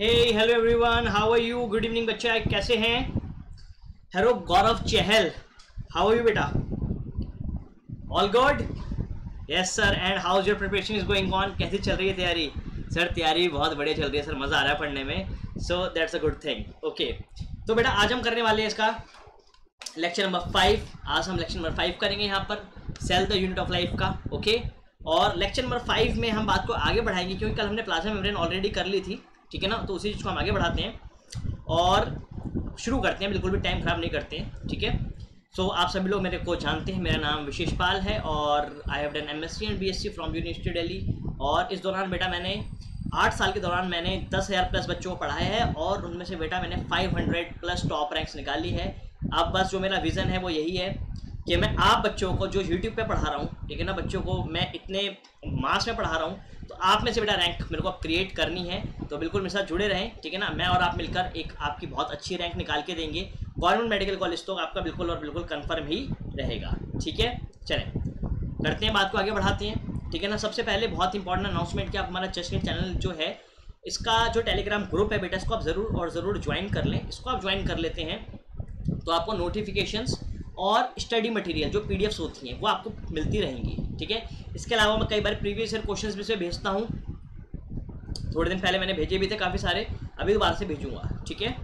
Hey hello everyone how are you good evening बच्चा. कैसे हैं? Hello Gaurav Chahal how are you बेटा? All good yes sir and how your preparation is going on कैसे चल रही है तैयारी? सर तैयारी बहुत बढ़िया चल रही है सर मज़ा आ रहा है पढ़ने में. So that's a good thing okay तो बेटा, आज हम करने वाले हैं इसका लेक्चर नंबर फाइव आज हम लेक्चर नंबर फाइव करेंगे यहाँ पर. Cell the unit of life का. Okay okay? और लेक्चर नंबर फाइव में हम बात को आगे बढ़ाएँगे, क्योंकि कल हमने प्लाज्मा मेम्ब्रेन ऑलरेडी कर ली थी. ठीक है ना? तो उसी चीज़ को हम आगे बढ़ाते हैं और शुरू करते हैं। बिल्कुल भी टाइम ख़राब नहीं करते हैं ठीक है? सो so, आप सभी लोग मेरे को जानते हैं मेरा नाम विशेष पाल है और I have done M S C and B S C from university Delhi और इस दौरान बेटा मैंने आठ साल के दौरान मैंने दस हज़ार प्लस बच्चों को पढ़ाया है और उनमें से बेटा मैंने five hundred plus top ranks निकाली है। अब बस जो मेरा विज़न है वो यही है कि मैं आप बच्चों को जो यूट्यूब पे पढ़ा रहा हूँ ठीक है ना? बच्चों को मैं इतने मास में पढ़ा रहा हूँ आप में से बेटा रैंक मेरे को क्रिएट करनी है तो बिल्कुल मेरे साथ जुड़े रहें, ठीक है ना? मैं और आप मिलकर एक आपकी बहुत अच्छी रैंक निकाल के देंगे। गवर्नमेंट मेडिकल कॉलेज तो आपका बिल्कुल और बिल्कुल कन्फर्म ही रहेगा, ठीक है? चलें, करते हैं बात को आगे बढ़ाते हैं, ठीक है ना? सबसे पहले बहुत इंपॉर्टेंट अनाउंसमेंट कि आप हमारा चेस्ट चैनल जो है, इसका जो टेलीग्राम ग्रुप है बेटा, इसको आप ज़रूर और ज़रूर ज्वाइन कर लें। इसको आप ज्वाइन कर लेते हैं तो आपको नोटिफिकेशंस और स्टडी मटेरियल जो पी होती हैं, वो आपको मिलती रहेंगी, ठीक है? इसके अलावा मैं कई बार प्रीवियस ईयर क्वेश्चन भी से भेजता हूँ। थोड़े दिन पहले मैंने भेजे भी थे काफ़ी सारे, अभी दोबारा से भेजूँगा, ठीक है?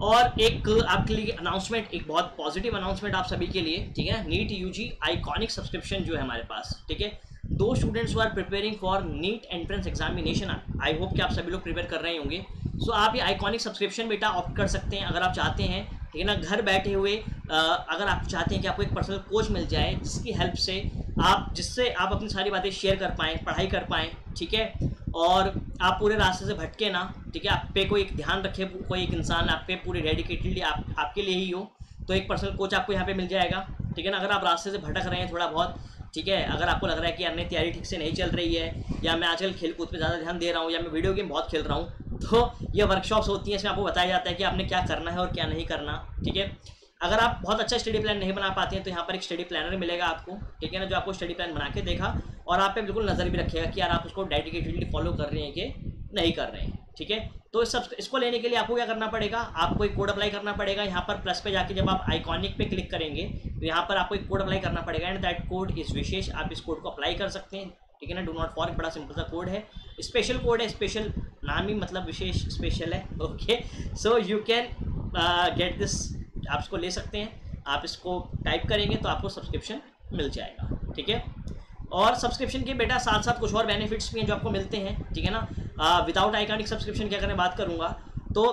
और एक आपके लिए अनाउंसमेंट एक बहुत पॉजिटिव अनाउंसमेंट आप सभी के लिए, ठीक है? नीट यूजी आइकॉनिक सब्सक्रिप्शन जो है हमारे पास, ठीक है? दो students are preparing for NEET entrance examination I hope कि आप सभी लोग प्रिपेयर कर रहे होंगे। सो आप ये आइकॉनिक सब्सक्रिप्शन बेटा ऑप्ट कर सकते हैं अगर आप चाहते हैं। ठीक है ना? घर बैठे हुए अगर आप चाहते हैं कि आपको एक पर्सनल कोच मिल जाए, जिसकी हेल्प से आप, जिससे आप अपनी सारी बातें शेयर कर पाएँ, पढ़ाई कर पाएँ, ठीक है? और आप पूरे रास्ते से भटके ना, ठीक है? आप पे कोई एक ध्यान रखे, कोई एक इंसान आप पे पूरे डेडिकेटेडली आप, आपके लिए ही हो तो एक पर्सनल कोच आपको यहाँ पे मिल जाएगा। ठीक है ना? अगर आप रास्ते से भटक रहे हैं थोड़ा बहुत ठीक है? अगर आपको लग रहा है कि यार मेरी तैयारी ठीक से नहीं चल रही है, या मैं आजकल खेल कूद पर ज़्यादा ध्यान दे रहा हूँ, या मैं वीडियो गेम बहुत खेल रहा हूँ तो ये वर्कशॉप्स होती हैं, इसमें आपको बताया जाता है कि आपने क्या करना है और क्या नहीं करना, ठीक है? अगर आप बहुत अच्छा स्टडी प्लान नहीं बना पाते हैं तो यहाँ पर एक स्टडी प्लानर मिलेगा आपको, ठीक है ना, जो आपको स्टडी प्लान बना के देखा और आप पे बिल्कुल नज़र भी रखेगा कि यार आप उसको डेडिकेटेडली फॉलो कर रहे हैं कि नहीं कर रहे हैं, ठीक है? तो इस सब, इसको लेने के लिए आपको क्या करना पड़ेगा? आपको एक कोड अप्लाई करना पड़ेगा, यहाँ पर प्लस पे जाके जब आप आइकॉनिक पे क्लिक करेंगे तो यहाँ पर आपको एक कोड अप्लाई करना पड़ेगा and that code is Vishesh आप इस कोड को अप्लाई कर सकते हैं, ठीक है ना? डू नॉट फॉर बड़ा सिंपल सा कोड है। स्पेशल कोड है स्पेशल नाम ही मतलब विशेष स्पेशल है okay so you can get this आप इसको ले सकते हैं। आप इसको टाइप करेंगे तो आपको सब्सक्रिप्शन मिल जाएगा, ठीक है? और सब्सक्रिप्शन के बेटा साथ साथ कुछ और बेनिफिट्स भी हैं जो आपको मिलते हैं, ठीक है ना? विदाउट आइकॉनिक सब्सक्रिप्शन की अगर मैं बात करूँगा तो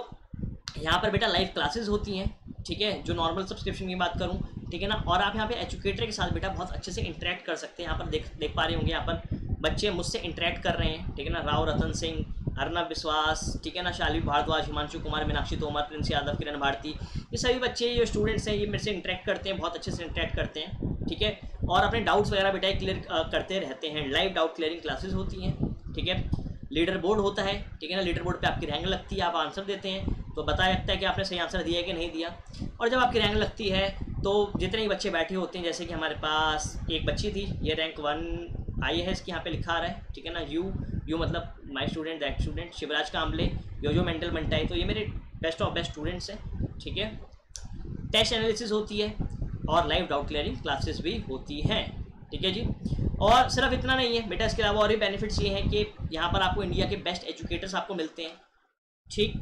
यहाँ पर बेटा लाइव क्लासेस होती हैं, ठीक है? जो नॉर्मल सब्सक्रिप्शन की बात करूँ, ठीक है ना? और आप यहाँ पे एजुकेटर के साथ बेटा बहुत अच्छे से इंटरेक्ट कर सकते हैं। यहाँ पर देख देख पा रहे होंगे यहाँ पर बच्चे मुझसे इंटरेक्ट कर रहे हैं, ठीक है ना? राव रतन सिंह अर्नब विश्वास ठीक है ना, शालवी भारद्वाज, हिमांशु कुमार, मीनाक्षी तोमर, प्रिंस यादव, किरण भारती, ये सभी बच्चे, ये स्टूडेंट्स हैं, ये मेरे से इंटरेक्ट करते हैं, बहुत अच्छे से इंटरेक्ट करते हैं, ठीक है? और अपने डाउट्स वगैरह बेटा क्लियर करते रहते हैं लाइव डाउट क्लियरिंग क्लासेस होती हैं, ठीक है? लीडर बोर्ड होता है, ठीक है ना लीडर बोर्ड पे आपकी रैंक लगती है, आप आंसर देते हैं तो बताया लगता है कि आपने सही आंसर दिया है कि नहीं दिया। और जब आपकी रैंक लगती है तो जितने ही बच्चे बैठे होते हैं, जैसे कि हमारे पास एक बच्ची थी, ये रैंक वन आई है, इसकी यहाँ पे लिखा आ रहा है, ठीक है ना यू यू मतलब my student that student Shivraj Kamle यो जो मेंटल बनता है तो ये मेरे बेस्ट ऑफ़ बेस्ट स्टूडेंट्स हैं, ठीक है? टेस्ट एनालिसिस होती है और लाइव डाउट क्लियरिंग क्लासेस भी होती हैं, ठीक है जी? और सिर्फ़ इतना नहीं है, बेटा, इसके अलावा और भी बेनिफिट्स ये हैं कि यहाँ पर आपको इंडिया के बेस्ट एजुकेटर्स आपको मिलते हैं, ठीक?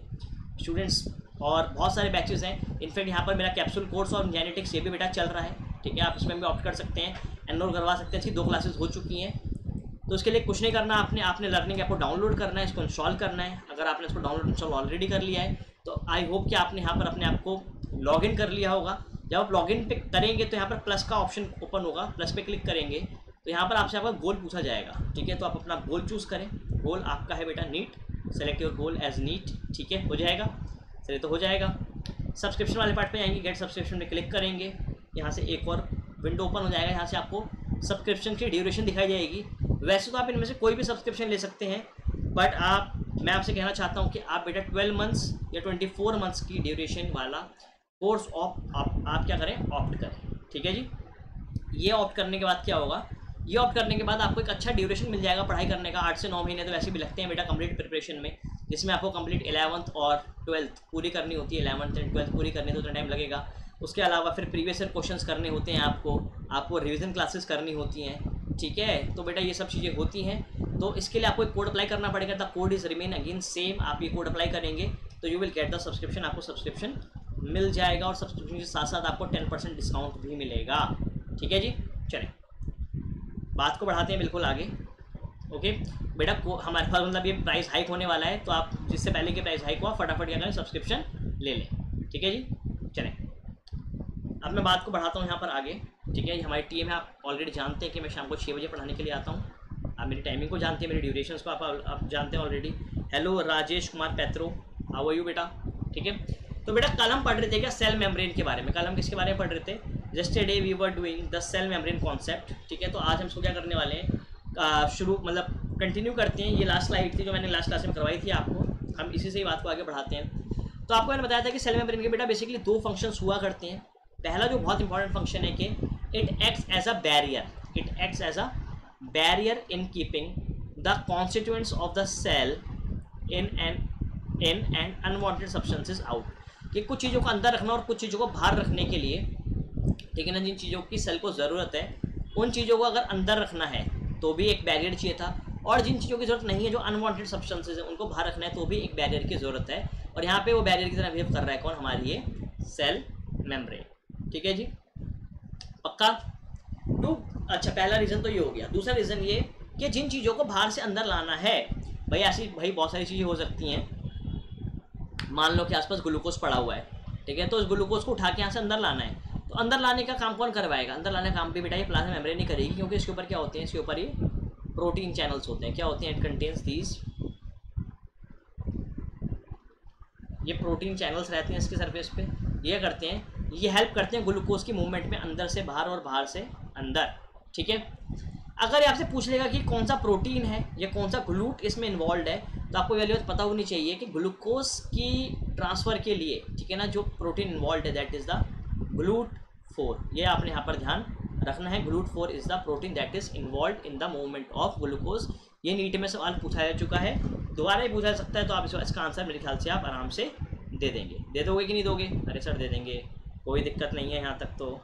स्टूडेंट्स और बहुत सारे बैचेस हैं। इनफैक्ट यहाँ पर मेरा कैप्सूल कोर्स और जेनेटिक्स ये भी बेटा चल रहा है, ठीक है? आप इसमें भी ऑप्ट कर सकते हैं। एनरोल करवा सकते हैं, इसकी दो क्लासेस हो चुकी हैं। तो उसके लिए कुछ नहीं करना, आपने आपने लर्निंग ऐप को डाउनलोड करना है, इसको इंस्टॉल करना है। अगर आपने इसको डाउनलोड, इंस्टॉल ऑलरेडी कर लिया है तो आई होप कि आपने यहाँ पर अपने आप को लॉग इन कर लिया होगा। जब आप लॉग इन पे करेंगे तो यहाँ पर प्लस का ऑप्शन ओपन होगा प्लस पे क्लिक करेंगे तो यहाँ पर आपसे आपका गोल पूछा जाएगा, ठीक है? तो आप अपना गोल चूज़ करें। गोल आपका है बेटा NEET select your goal as NEET ठीक है? हो जाएगा। चलिए तो हो जाएगा। सब्सक्रिप्शन वाले पार्ट पे आएँगे गेट सब्सक्रिप्शन में क्लिक करेंगे। यहाँ से एक और विंडो ओपन हो जाएगा यहाँ से आपको सब्सक्रिप्शन की ड्यूरेशन दिखाई जाएगी। वैसे तो आप इनमें से कोई भी सब्सक्रिप्शन ले सकते हैं बट आप मैं आपसे कहना चाहता हूँ कि आप बेटा ट्वेल्व मंथ्स या ट्वेंटी फोर मंथ्स की ड्यूरेशन वाला कोर्स ऑफ़ आप, आप क्या करें? ऑप्ट करें। ठीक है जी? ये ऑप्ट करने के बाद क्या होगा? ये ऑप्ट करने के बाद आपको एक अच्छा ड्यूरेशन मिल जाएगा पढ़ाई करने का। आठ से नौ महीने तो वैसे भी लगते हैं बेटा कंप्लीट प्रिपरेशन में जिसमें आपको कंप्लीट इलेवंथ और ट्वेल्थ पूरी करनी होती है। इलेवंथ एंड ट्वेल्थ पूरी करनी तो उतना टाइम लगेगा। उसके अलावा फिर प्रीवियस ईयर क्वेश्चंस करने होते हैं आपको आपको रिवीजन क्लासेस करनी होती हैं, ठीक है? तो बेटा ये सब चीज़ें होती हैं। तो इसके लिए आपको एक कोड अप्लाई करना पड़ेगा the code is remain again same आप ये कोड अप्लाई करेंगे तो you will get the subscription आपको सब्सक्रिप्शन मिल जाएगा और सब्सक्रिप्शन के साथ साथ आपको टेन परसेंट डिस्काउंट भी मिलेगा, ठीक है जी? चलें, बात को बढ़ाते हैं बिल्कुल आगे, ओके? बेटा को, हमारे पास मतलब ये प्राइस हाइक होने वाला है तो आप जिससे पहले के प्राइस हाइक हुआ फटाफट क्या करें सब्सक्रिप्शन ले लें, ठीक है जी? चलें। अब मैं बात को बढ़ाता हूँ यहाँ पर आगे, ठीक है? हमारी टीम है, आप ऑलरेडी जानते हैं कि मैं शाम को छः बजे पढ़ाने के लिए आता हूँ। आप मेरी टाइमिंग को जानते हैं, मेरी ड्यूरेशन को आप आप जानते हैं already hello Rajesh Kumar Patro how you बेटा? ठीक है? तो बेटा, कल हम पढ़ रहे थे क्या सेल मेम्ब्रेन के बारे में? कल हम किसके बारे में पढ़ रहे थे? Just we were doing the cell membrane concept ठीक है? तो आज हम इसको क्या करने वाले हैं? शुरू मतलब कंटिन्यू करते हैं। ये लास्ट स्लाइड थी जो मैंने लास्ट क्लास में करवाई थी आपको। हम इसी से ही बात को आगे बढ़ाते हैं। तो आपको मैंने बताया था कि सेल मेम्ब्रेन के बेटा बेसिकली दो फ़ंक्शंस हुआ करते हैं। पहला जो बहुत इंपॉर्टेंट फ़ंक्शन है कि it acts as a barrier it acts as a barrier in keeping the constituents of the cell in an in and unwanted substances out कि कुछ चीज़ों को अंदर रखना और कुछ चीज़ों को बाहर रखने के लिए, ठीक है ना, जिन चीज़ों की सेल को ज़रूरत है, उन चीज़ों को अगर अंदर रखना है तो भी एक बैरियर चाहिए था। और जिन चीज़ों की ज़रूरत नहीं है, जो अनवांटेड सब्सटेंसेज है, उनको बाहर रखना है तो भी एक बैरियर की ज़रूरत है। और यहाँ पे वो बैरियर की तरह बिहेव कर रहा है कौन? हमारी ये सेल मेम्ब्रेन ठीक है जी? पक्का? टू अच्छा पहला रीज़न तो ये हो गया। दूसरा रीज़न ये कि जिन चीज़ों को बाहर से अंदर लाना है, भाई, ऐसी, भाई, बहुत सारी चीज़ें हो सकती हैं। मान लो कि आसपास ग्लूकोज पड़ा हुआ है, ठीक है? तो उस ग्लूकोज को उठा के यहाँ से अंदर लाना है। तो अंदर लाने का काम कौन करवाएगा? अंदर लाने का काम भी बेटा ये प्लाज्मा मेम्ब्रेन नहीं करेगी, क्योंकि इसके ऊपर क्या होते हैं? इसके ऊपर ये प्रोटीन चैनल्स होते हैं। क्या होते हैं? इट कंटेन्स दीज ये प्रोटीन चैनल्स रहते हैं इसके सरफेस पे। ये करते हैं ये हेल्प करते हैं ग्लूकोज की मूवमेंट में अंदर से बाहर और बाहर से अंदर, ठीक है? अगर आपसे पूछ लेगा कि कौन सा प्रोटीन है या कौन सा ग्लूट इसमें इन्वॉल्व है तो आपको वैल्यू पता होनी चाहिए कि ग्लूकोज की ट्रांसफ़र के लिए, ठीक है ना, जो प्रोटीन इन्वॉल्व है that is the GLUT four ये आपने यहाँ पर ध्यान रखना है GLUT four is the protein that is involved in the movement of glucose ये नीट में सवाल पूछा जा चुका है। दोबारा ही पूछा जा सकता है तो आप इसका आंसर मेरे ख्याल से आप आराम से दे देंगे। दे दोगे कि नहीं दोगे? अरे सर, दे देंगे। कोई दिक्कत नहीं है यहाँ तक तो।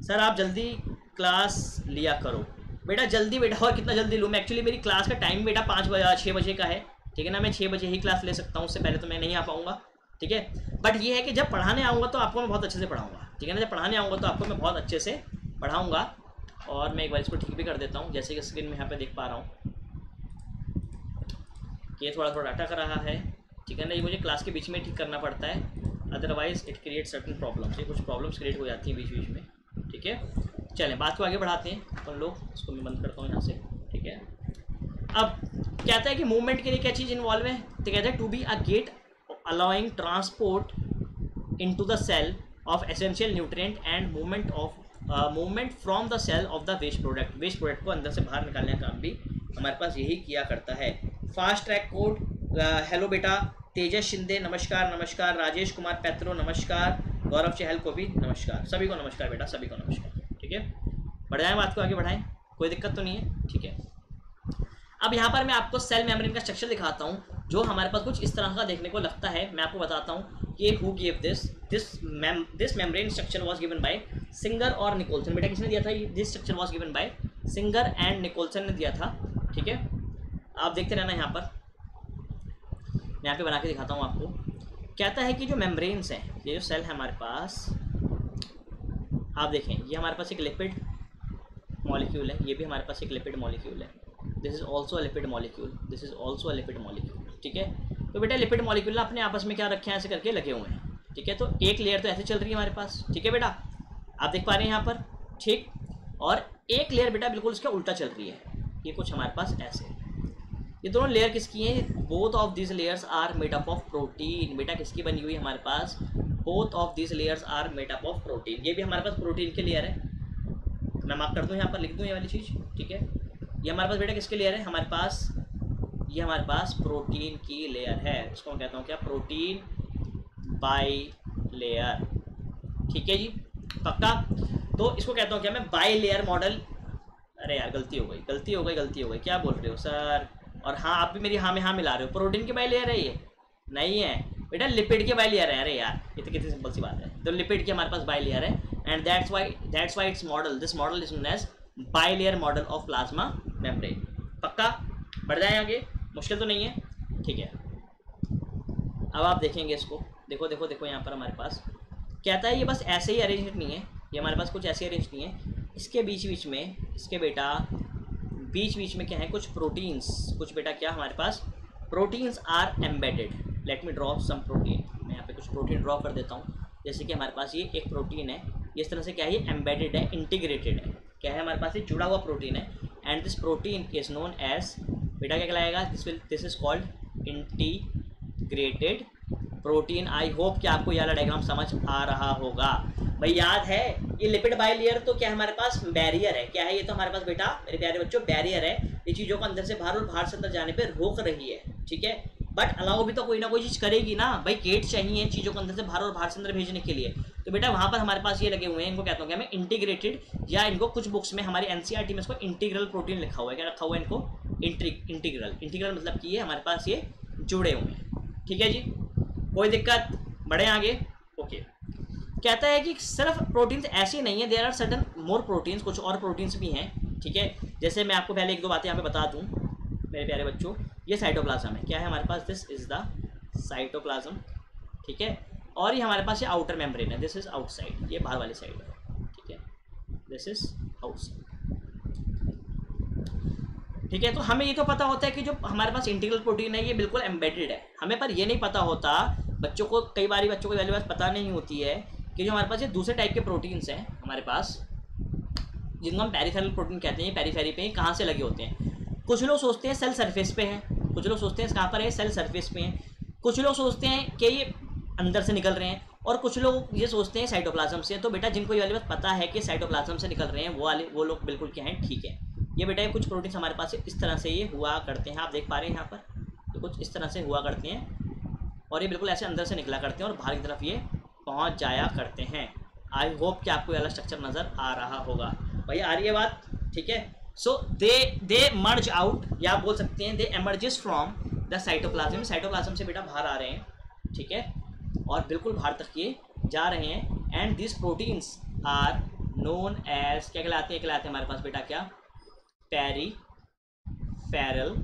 सर, आप जल्दी क्लास लिया करो। बेटा, जल्दी, बेटा, और कितना जल्दी लूँ? मैं एक्चुअली मेरी क्लास का टाइम बेटा पाँच बजे छः बजे का है। ठीक है ना? मैं छः बजे ही क्लास ले सकता हूँ, उससे पहले तो मैं नहीं आ पाऊँगा। ठीक है? बट ये है कि जब पढ़ाने आऊँगा तो आपको मैं बहुत अच्छे से पढ़ाऊँगा। ठीक है ना? जब पढ़ाने आऊँगा तो आपको मैं बहुत अच्छे से पढ़ाऊँगा। और मैं एक बार इसको ठीक भी कर देता हूँ, जैसे कि स्क्रीन में यहाँ पर देख पा रहा हूँ। ये थोड़ा थोड़ा डाटा कर रहा है। ठीक है ना? ये मुझे क्लास के बीच में ठीक करना पड़ता है। Otherwise it create certain problems ये कुछ प्रॉब्लम्स क्रिएट हो जाती हैं बीच बीच में। ठीक है? चलें, बात को आगे बढ़ाते हैं। अपन लोग, इसको मैं बंद करता हूँ यहाँ से। ठीक है? अब, कहता है कि मूवमेंट के लिए क्या चीज़ इन्वॉल्व है? तो कहते हैं to be a gate allowing transport into the cell of essential nutrient and movement of movement from the cell of the waste product waste product को अंदर से बाहर निकालने का काम भी हमारे पास यही किया करता है। फास्ट ट्रैक कोड हेलो बेटा तेजस शिंदे, नमस्कार नमस्कार। राजेश कुमार पैत्रो, नमस्कार। गौरव चहल को भी नमस्कार। सभी को नमस्कार बेटा, सभी को नमस्कार। ठीक है? बढ़ाएँ बात को आगे बढ़ाएँ। कोई दिक्कत तो नहीं है? ठीक है। अब यहाँ पर मैं आपको सेल मेम्ब्रेन का स्ट्रक्चर दिखाता हूँ, जो हमारे पास कुछ इस तरह का देखने को लगता है। मैं आपको बताता हूँ कि who give this this ma'am this membrane structure was given by Singer और निकोलसन बेटा किसने दिया था this structure was given by Singer and Nicolson ने दिया था। ठीक है? आप देखते रहना यहाँ पर। मैं यहाँ पे बना के दिखाता हूँ आपको। कहता है कि जो मेम्ब्रेन्स हैं, ये जो सेल है हमारे पास, आप देखें, ये हमारे पास एक लिपिड मॉलिक्यूल है, ये भी हमारे पास एक लिपिड मॉलिक्यूल है। This is also a lipid molecule this is also a lipid molecule ठीक है? तो बेटा लिपिड मॉलिक्यूल ना अपने आपस में क्या रखे हैं, ऐसे करके लगे हुए हैं। ठीक है? तो एक लेयर तो ऐसे चल रही है हमारे पास। ठीक है बेटा? आप देख पा रहे हैं यहाँ पर। ठीक? और एक लेयर बेटा बिल्कुल इसका उल्टा चल रही है। ये कुछ हमारे पास ऐसे। ये दोनों लेयर किसकी हैं? Both of this layers are made up of protein बेटा किसकी बनी हुई है हमारे पास? Both of this layers are made up of protein ये भी हमारे पास प्रोटीन के लेयर है। मैं माफ़ कर दूँ यहाँ पर, लिख दूँ ये वाली चीज़? ठीक है? ये हमारे पास बेटा किसके लेयर है? हमारे पास, ये हमारे पास प्रोटीन की लेयर है। इसको मैं कहता हूँ क्या? प्रोटीन बाई लेयर ठीक है जी? पक्का? तो इसको कहता हूँ क्या मैं? बाई लेयर मॉडल अरे यार, गलती हो गई, गलती हो गई, गलती हो गई। क्या बोल रहे हो, सर? और हाँ आप भी मेरी हाँ में हाँ मिला रहे हो। प्रोटीन की बाई लेयर है ये? नहीं है। बेटा लिपिड के बाई लेयर है। अरे यार, ये तो कितनी सिंपल सी बात है। तो लिपिड की हमारे पास बाई लेयर है। And that's why that's why its model this model is known as bilayer model of plasma membrane पक्का? बढ़ जाए आगे? मुश्किल तो नहीं है? ठीक है। अब आप देखेंगे इसको। देखो देखो देखो यहाँ पर हमारे पास। कहता है ये बस ऐसे ही अरेंज नहीं है। ये हमारे पास कुछ ऐसे अरेंज नहीं है। इसके बीच बीच में, इसके बेटा बीच बीच में क्या है, कुछ प्रोटीन्स कुछ बेटा क्या हमारे पास? Proteins are embedded let me draw some protein मैं यहाँ पे कुछ प्रोटीन ड्रॉ कर देता हूँ। जैसे कि हमारे पास ये एक प्रोटीन है। इस तरह से क्या है एम्बेडेड है इंटीग्रेटेड है। क्या है हमारे पास, ये जुड़ा हुआ प्रोटीन है। And this protein is known as बेटा क्या कहलाएगा? This will this is called integrated protein. I hope कि आपको यह डायग्राम समझ आ रहा होगा। भाई, याद है, ये लिपिड बाइलियर तो क्या हमारे पास बैरियर है? क्या है ये तो हमारे पास बेटा? मेरे प्यारे बच्चों बैरियर है। ये चीज़ों को अंदर से बाहर और बाहर से अंदर जाने पर रोक रही है, ठीक है? बट अलाउ भी तो कोई ना कोई चीज़ करेगी ना। भाई गेट चाहिए चीज़ों को अंदर से बाहर और बाहर से अंदर भेजने के लिए। तो बेटा, वहाँ पर हमारे पास ये लगे हुए हैं, इनको कहता हूँ, क्या मैं इंटीग्रेटेड या इनको कुछ बुक्स में हमारी एन में इसको इंटीग्रल प्रोटीन लिखा हुआ है। क्या रखा हुआ है इनको? इंटीग्रल इंटीग्रल मतलब कि ये हमारे पास ये जुड़े हुए हैं, ठीक है जी? कोई दिक्कत? बढ़े आगे। ओके। कहता है कि सिर्फ़ प्रोटीन्स ऐसे नहीं है there are certain more proteins कुछ और प्रोटीन्स भी हैं, ठीक है? जैसे मैं आपको पहले एक दो बातें यहाँ पे बता दूँ, मेरे प्यारे बच्चों, ये साइटोप्लाज्म है। क्या है हमारे पास? दिस इज़ द साइटोप्लाज्म ठीक है? और ये हमारे पास ये आउटर मेम्ब्रेन है। दिस इज़ आउटसाइड ये बाहर वाली साइड है, ठीक है? दिस इज़ आउटसाइड ठीक है? तो हमें ये तो पता होता है कि जो हमारे पास इंटीग्रल प्रोटीन है, ये बिल्कुल एम्बेडेड है। हमें पर ये नहीं पता होता बच्चों को, कई बार बच्चों को पहली बात पता नहीं होती है कि जो हमारे पास ये दूसरे टाइप के प्रोटीन्स हैं, हमारे पास, जिनको हम पेरीफेरल प्रोटीन कहते हैं पेरीफेरी पे कहाँ से लगे होते हैं। कुछ लोग सोचते हैं सेल सरफेस पे हैं, कुछ लोग सोचते हैं कहाँ पर है सेल सरफेस पे हैं। कुछ लोग सोचते हैं कि ये अंदर से निकल रहे हैं, और कुछ लोग ये सोचते हैं साइटोप्लाज्म से। तो बेटा, जिनको ये वाली बात पता है कि साइटोप्लाज्म से निकल रहे हैं, वो वाले, वो लोग बिल्कुल क्या हैं, ठीक है। ये बेटा, ये कुछ प्रोटीन्स हमारे पास इस तरह से ये हुआ करते हैं, आप देख पा रहे हैं यहाँ पर कुछ इस तरह से हुआ करते हैं। और ये बिल्कुल ऐसे अंदर से निकला करते हैं और बाहर की तरफ़ ये पहुँच जाया करते हैं। आई होप कि आपको वाला स्ट्रक्चर नज़र आ रहा होगा। भाई, आ रही है बात? ठीक है? सो दे दे मर्ज आउट या बोल सकते हैं they emerges from the cytoplasm cytoplasm से बेटा बाहर आ रहे हैं, ठीक है? और बिल्कुल बाहर तक ये जा रहे हैं। And this proteins are known as क्या कहलाते हैं कहलाते हैं हमारे पास बेटा क्या? पेरी फेरल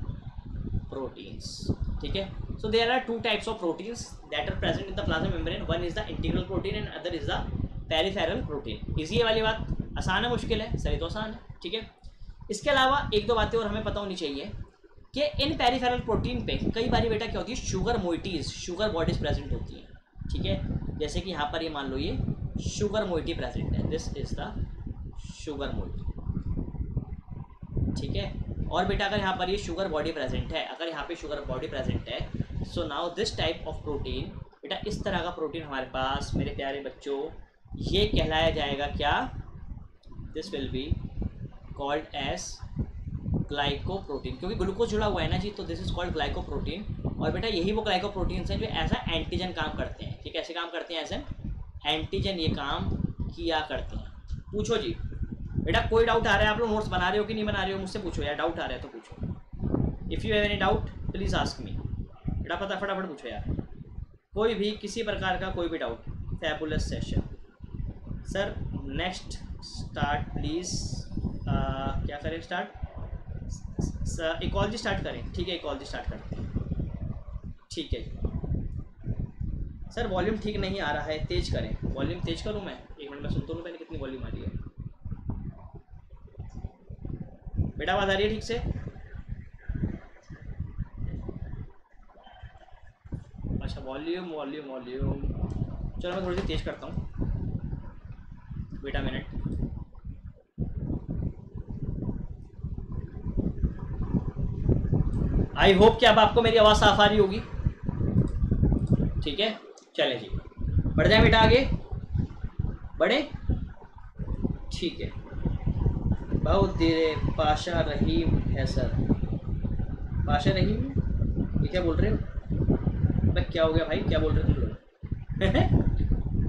प्रोटीन्स ठीक है? So, there are two types of proteins that are present in the plasma membrane. One is the integral protein and other is the peripheral protein easy है वाली बात आसान है, मुश्किल है? सही तो आसान है, ठीक है? इसके अलावा एक दो बातें और हमें पता होनी चाहिए कि इन पेरीफेरल प्रोटीन पे कई बार बेटा क्या होती है? Sugar moieties sugar bodies present होती हैं, ठीक है? जैसे कि यहाँ पर ये मान लो ये शुगर मोइटी प्रेजेंट है। This is the sugar moiety ठीक है? और बेटा, अगर यहाँ पर ये शुगर बॉडी प्रेजेंट है, अगर यहाँ पे शुगर बॉडी प्रेजेंट है so now this type of protein बेटा, इस तरह का प्रोटीन हमारे पास, मेरे प्यारे बच्चों, ये कहलाया जाएगा क्या? This will be called as glycoprotein क्योंकि ग्लूकोज जुड़ा हुआ है ना जी तो दिस इज़ कॉल्ड ग्लाइकोप्रोटीन और बेटा, यही वो ग्लाइकोप्रोटीन्स हैं जो ऐसा एंटीजन काम करते हैं। ठीक कैसे काम करते हैं एज एन एंटीजन ये काम किया करते हैं। पूछो जी बेटा, कोई डाउट आ रहा है? आप लोग नोट्स बना रहे हो कि नहीं बना रहे हो? मुझसे पूछो यार डाउट आ रहा है तो पूछो। If you have any doubt please ask me बेटा, पता, फटाफट पूछो यार। कोई भी, किसी प्रकार का कोई भी doubt fabulous session sir next start please क्या करें स्टार्ट इकॉलजी स्टार्ट करें। ठीक है इकॉलजी स्टार्ट करते हैं। ठीक है सर वॉल्यूम ठीक नहीं आ रहा है, तेज़ करें। वॉल्यूम तेज़ करूँ मैं? एक मिनट, में सुनता हूँ मैंने कितनी वॉल्यूम आ रही है। बेटा आवाज़ आ रही है ठीक से? अच्छा वॉल्यूम वॉल्यूम वॉल्यूम चलो, मैं थोड़ी सी तेज़ करता हूँ। बेटा मिनट आई होप कि अब आपको मेरी आवाज़ साफ़ आ रही होगी। ठीक है? चले जी। बढ़ जाए बेटा आगे। बढ़े? ठीक है। बहुत धीरे, पाशा रहीम है सर। पाशा रहीम? ये क्या बोल रहे हो? भाई क्या हो गया भाई? क्या बोल रहे हो तुम लोग?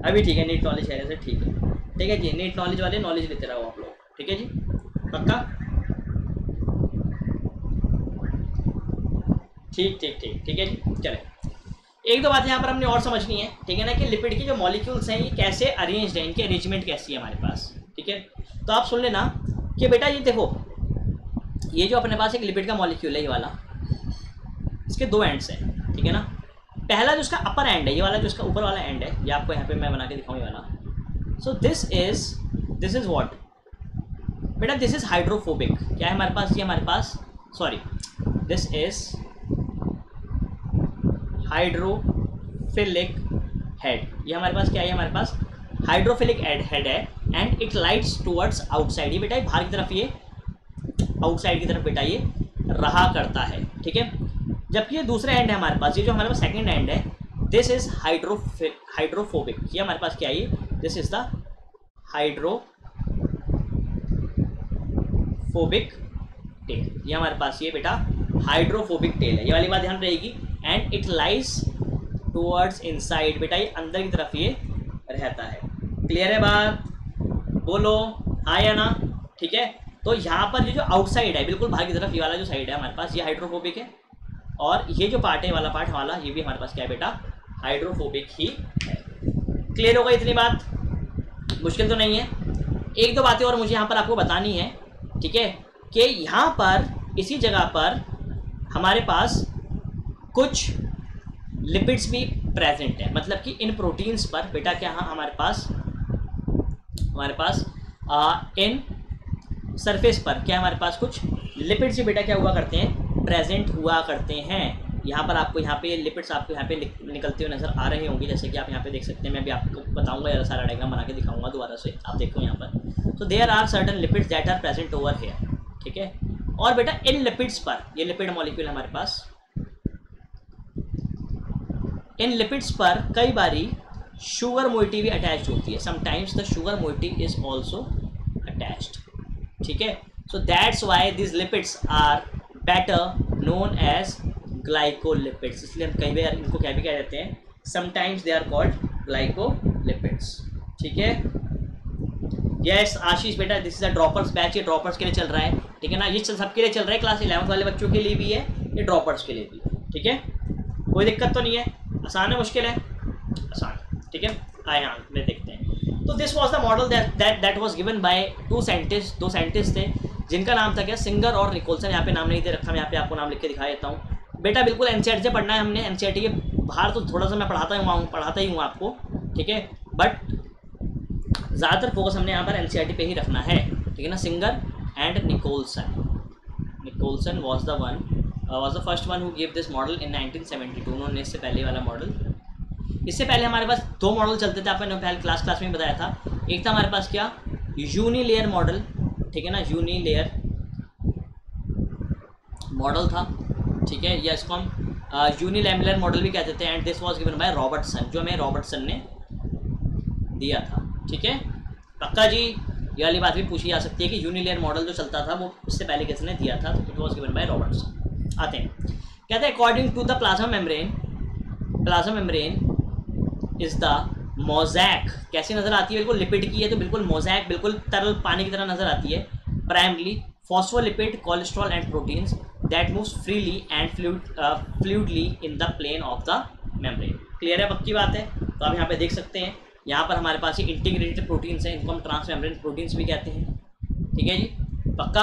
अभी ठीक है नीट नॉलेज है, सर ठीक है। ठीक है जी नीट नॉलेज वाले नॉलेज लेते रहो आप लोग। ठीक है जी? पक्का? ठीक ठीक ठीक। ठीक है जी? चले। एक दो बातें यहाँ पर हमने और समझनी है। ठीक है ना कि लिपिड के जो मॉलिक्यूल्स हैं, ये कैसे अरेंज्ड हैं? इनकी अरेंजमेंट कैसी है हमारे पास? ठीक है? तो आप सुन लेना। कि बेटा ये देखो, ये जो अपने पास एक लिपिड का मॉलिक्यूल है, ये वाला, इसके दो एंड्स हैं, ठीक है ना? पहला जो उसका अपर एंड है, ये वाला जो उसका ऊपर वाला एंड है, ये आपको यहाँ पे मैं बना के दिखाऊँ ये वाला। So this is this is what बेटा दिस इज़ हाइड्रोफोबिक क्या है हमारे पास? ये हमारे पास sorry this is hydrophilic head ये हमारे पास क्या है? हमारे पास हाइड्रोफिलिक हेड है। And it lights towards outside ये बेटा बाहर की तरफ़ ये आउटसाइड की तरफ़ बेटा ये रहा करता है, ठीक है? जबकि ये दूसरा एंड है हमारे पास। ये जो हमारे पास सेकेंड एंड है दिस इज़ हाइड्रो हाइड्रोफोबिक ये हमारे पास क्या है this is the hydrophobic tail ये हमारे पास ये बेटा हाइड्रोफोबिक टेल है। ये वाली बात ध्यान रहेगी and it lies towards inside बेटा ये अंदर की तरफ़ ये रहता है। क्लियर है बात? बोलो हाँ ना, ठीक है? तो यहाँ पर ये जो आउटसाइड है, बिल्कुल बाहर की तरफ़, ये वाला जो साइड है हमारे पास, ये हाइड्रोफोबिक है। और ये जो पार्ट है वाला पार्ट वाला ये भी हमारे पास क्या है बेटा? हाइड्रोफोबिक ही है। क्लियर होगा इतनी बात? मुश्किल तो नहीं है। एक दो बातें और मुझे यहाँ पर आपको बतानी है, ठीक है? कि यहाँ पर, इसी जगह पर, हमारे पास कुछ लिपिड्स भी प्रेजेंट है। मतलब कि इन प्रोटीन्स पर, बेटा, क्या हाँ हमारे पास हमारे पास इन सरफेस पर क्या हमारे पास कुछ? लिपिड्स बेटा क्या हुआ करते हैं? प्रेजेंट हुआ करते हैं। यहाँ पर आपको यहाँ पे लिपिड्स आपको यहाँ पे निकलते हुए नज़र आ रहे होंगे, जैसे कि आप यहाँ पे देख सकते हैं, मैं भी आपको बताऊँगा यार सारा डायग्राम बना के दिखाऊँगा दोबारा से, आप देखो यहाँ पर। तो there are certain lipids that are present over here ठीक है? और बेटा, इन लिपिड्स पर, ये लिपिड मॉलिक्यूल हमारे पास, इन लिपिड्स पर कई बारी शुगर मोइटी भी अटैच होती है। Sometimes the sugar moiety is also attached ठीक है? So that's why these lipids are better known as glycolipids इसलिए हम कई बार इनको क्या भी कह देते हैं? Sometimes they are called glycolipids ठीक है? यस आशीष बेटा this is a droppers batch ये ड्रॉपर्स के लिए चल रहा है। ठीक है ना? ये सबके लिए चल रहा है क्लास इलेवंथ वाले बच्चों के लिए भी है, ये ड्रॉपर्स के लिए भी ठीक है? कोई दिक्कत तो नहीं है? आसान है, मुश्किल है? आसान। ठीक है? आए हाँ मैं देखते हैं। तो this was the model that was given by two scientist दो साइंटिस्ट थे, जिनका नाम था क्या? सिंगर और निकोलसन यहाँ पे नाम नहीं दे रखा, मैं यहाँ पे आपको नाम लिख के दिखा देता हूँ। बेटा, बिल्कुल एन से पढ़ना है हमने एन के बाहर तो थोड़ा सा मैं पढ़ाता हूँ पढ़ाता ही हूँ आपको, ठीक है? बट ज़्यादातर फोकस हमने यहाँ पर एन पे ही रखना है, ठीक है ना? Singer and Nicolson Nicolson was the one was the first one who give this model in 1972 उन्होंने इससे पहले वाला मॉडल इससे पहले हमारे पास दो मॉडल चलते थे, आपने पहले क्लास क्लास में बताया था। एक था हमारे पास क्या? यूनी लेयर मॉडल ठीक है ना? यूनी लेयर मॉडल था, ठीक है? या इसको हम यूनिलैमुलर मॉडल भी कहते थे and this was given by Robertson जो हमें रॉबर्टसन ने दिया था, ठीक है? पक्का जी, ये वाली बात भी पूछी जा सकती है कि यूनी यूनिलेयर मॉडल जो चलता था, वो उससे पहले किसने दिया था तो it was given by Robertson आते हैं। कहते हैं according to the plasma membrane plasma membrane is the mosaic कैसी नज़र आती है? बिल्कुल लिपिड की है तो बिल्कुल मोजैक बिल्कुल तरल पानी की तरह नज़र आती है। Primarily phospholipid cholesterol and proteins that moves freely and fluid uh, fluidly in the plane of the clear है? पक्की बात है? तो आप यहाँ पे देख सकते हैं। यहाँ पर हमारे पास ये इंटीग्रेटेड प्रोटीन्स हैं। इनको हम ट्रांस मेम्ब्रेन प्रोटीन्स भी कहते हैं। ठीक है जी? पक्का?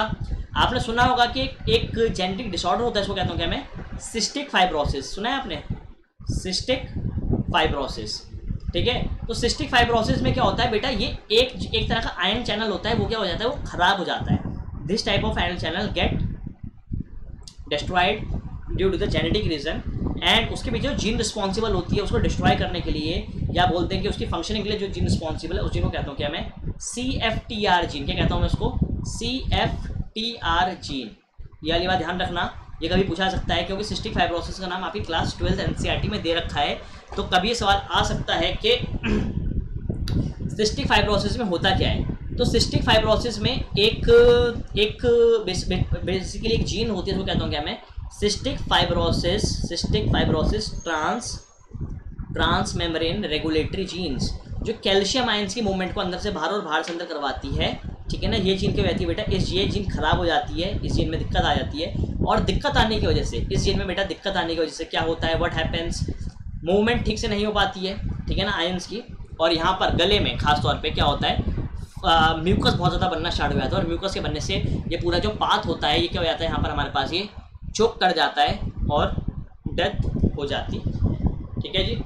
आपने सुना होगा कि एक जेनेटिक डिसऑर्डर होता है इसको कहता हूँ क्या मैं? सिस्टिक फाइब्रोसिस सुना है आपने? सिस्टिक फाइब्रोसिस ठीक है? तो सिस्टिक फाइब्रोसिस में क्या होता है बेटा? ये एक एक तरह का आयन चैनल होता है, वो क्या हो जाता है? वो खराब हो जाता है। This type of ion channel gate destroyed due to the genetic reason and उसके पीछे जो जीन रिस्पॉन्सिबल होती है, उसको डिस्ट्रॉय करने के लिए या बोलते हैं कि उसकी फंक्शनिंग के लिए जो जीन रिस्पॉन्सिबल है, उस जीन को कहता हूँ क्या मैं? C F T R gene क्या कहता हूँ मैं उसको? C F T R gene ये वाली बात ध्यान रखना। ये कभी पूछा सकता है क्योंकि सिस्टिक फाइब्रोसिस का नाम आपकी क्लास ट्वेल्थ एन में दे रखा है। तो कभी सवाल आ सकता है कि सिस्टिक फाइब्रोसिस में होता क्या है? तो सिस्टिक फाइब्रोसिस में एक एक बेसिकली एक जीन होती है, उसको कहता हूँ क्या मैं? Cystic fibrosis cystic fibrosis trans trans membrane regulatory genes जो कैल्शियम आयंस की मूवमेंट को अंदर से बाहर और बाहर से अंदर करवाती है, ठीक है ना? ये जीन क्या रहती है बेटा? इस ये जीन खराब हो जाती है, इस जीन में दिक्कत आ जाती है, और दिक्कत आने की वजह से, इस जीन में बेटा दिक्कत आने की वजह से क्या होता है? व्हाट हैपेंस मूवमेंट ठीक से नहीं हो पाती है, ठीक है ना आयंस की। और यहाँ पर गले में खास तौर पे क्या होता है म्यूकस बहुत ज़्यादा बनना स्टार्ट हो जाता है और म्यूकस के बनने से ये पूरा जो पाथ होता है, ये क्या हो जाता है, यहाँ पर हमारे पास ये चोक कर जाता है और डेथ हो जाती ठीक है जी?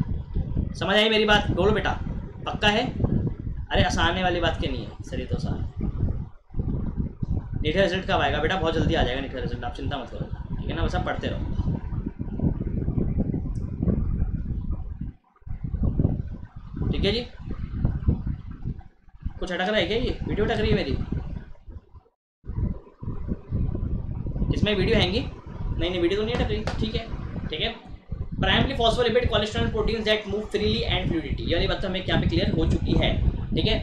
समझ आई मेरी बात? बोलो बेटा, पक्का है? अरे आसाने वाली बात क्या नहीं है? सर तो आसान नीट रिज़ल्ट कब आएगा बेटा? बहुत जल्दी आ जाएगा नीट रिज़ल्ट आप चिंता मत करो। ठीक है ना आप पढ़ते रहो। ठीक है जी? कुछ अटक रहा है क्या ये? वीडियो अटक रही है मेरी? इसमें वीडियो हैंगी? नहीं नहीं, वीडियो तो नहीं अटक रही। ठीक है ठीक है। Primary phospholipid cholesterol, protein that move, freely and fluidity. यानी बात तो हमें क्या पे क्लियर हो चुकी है। ठीक है?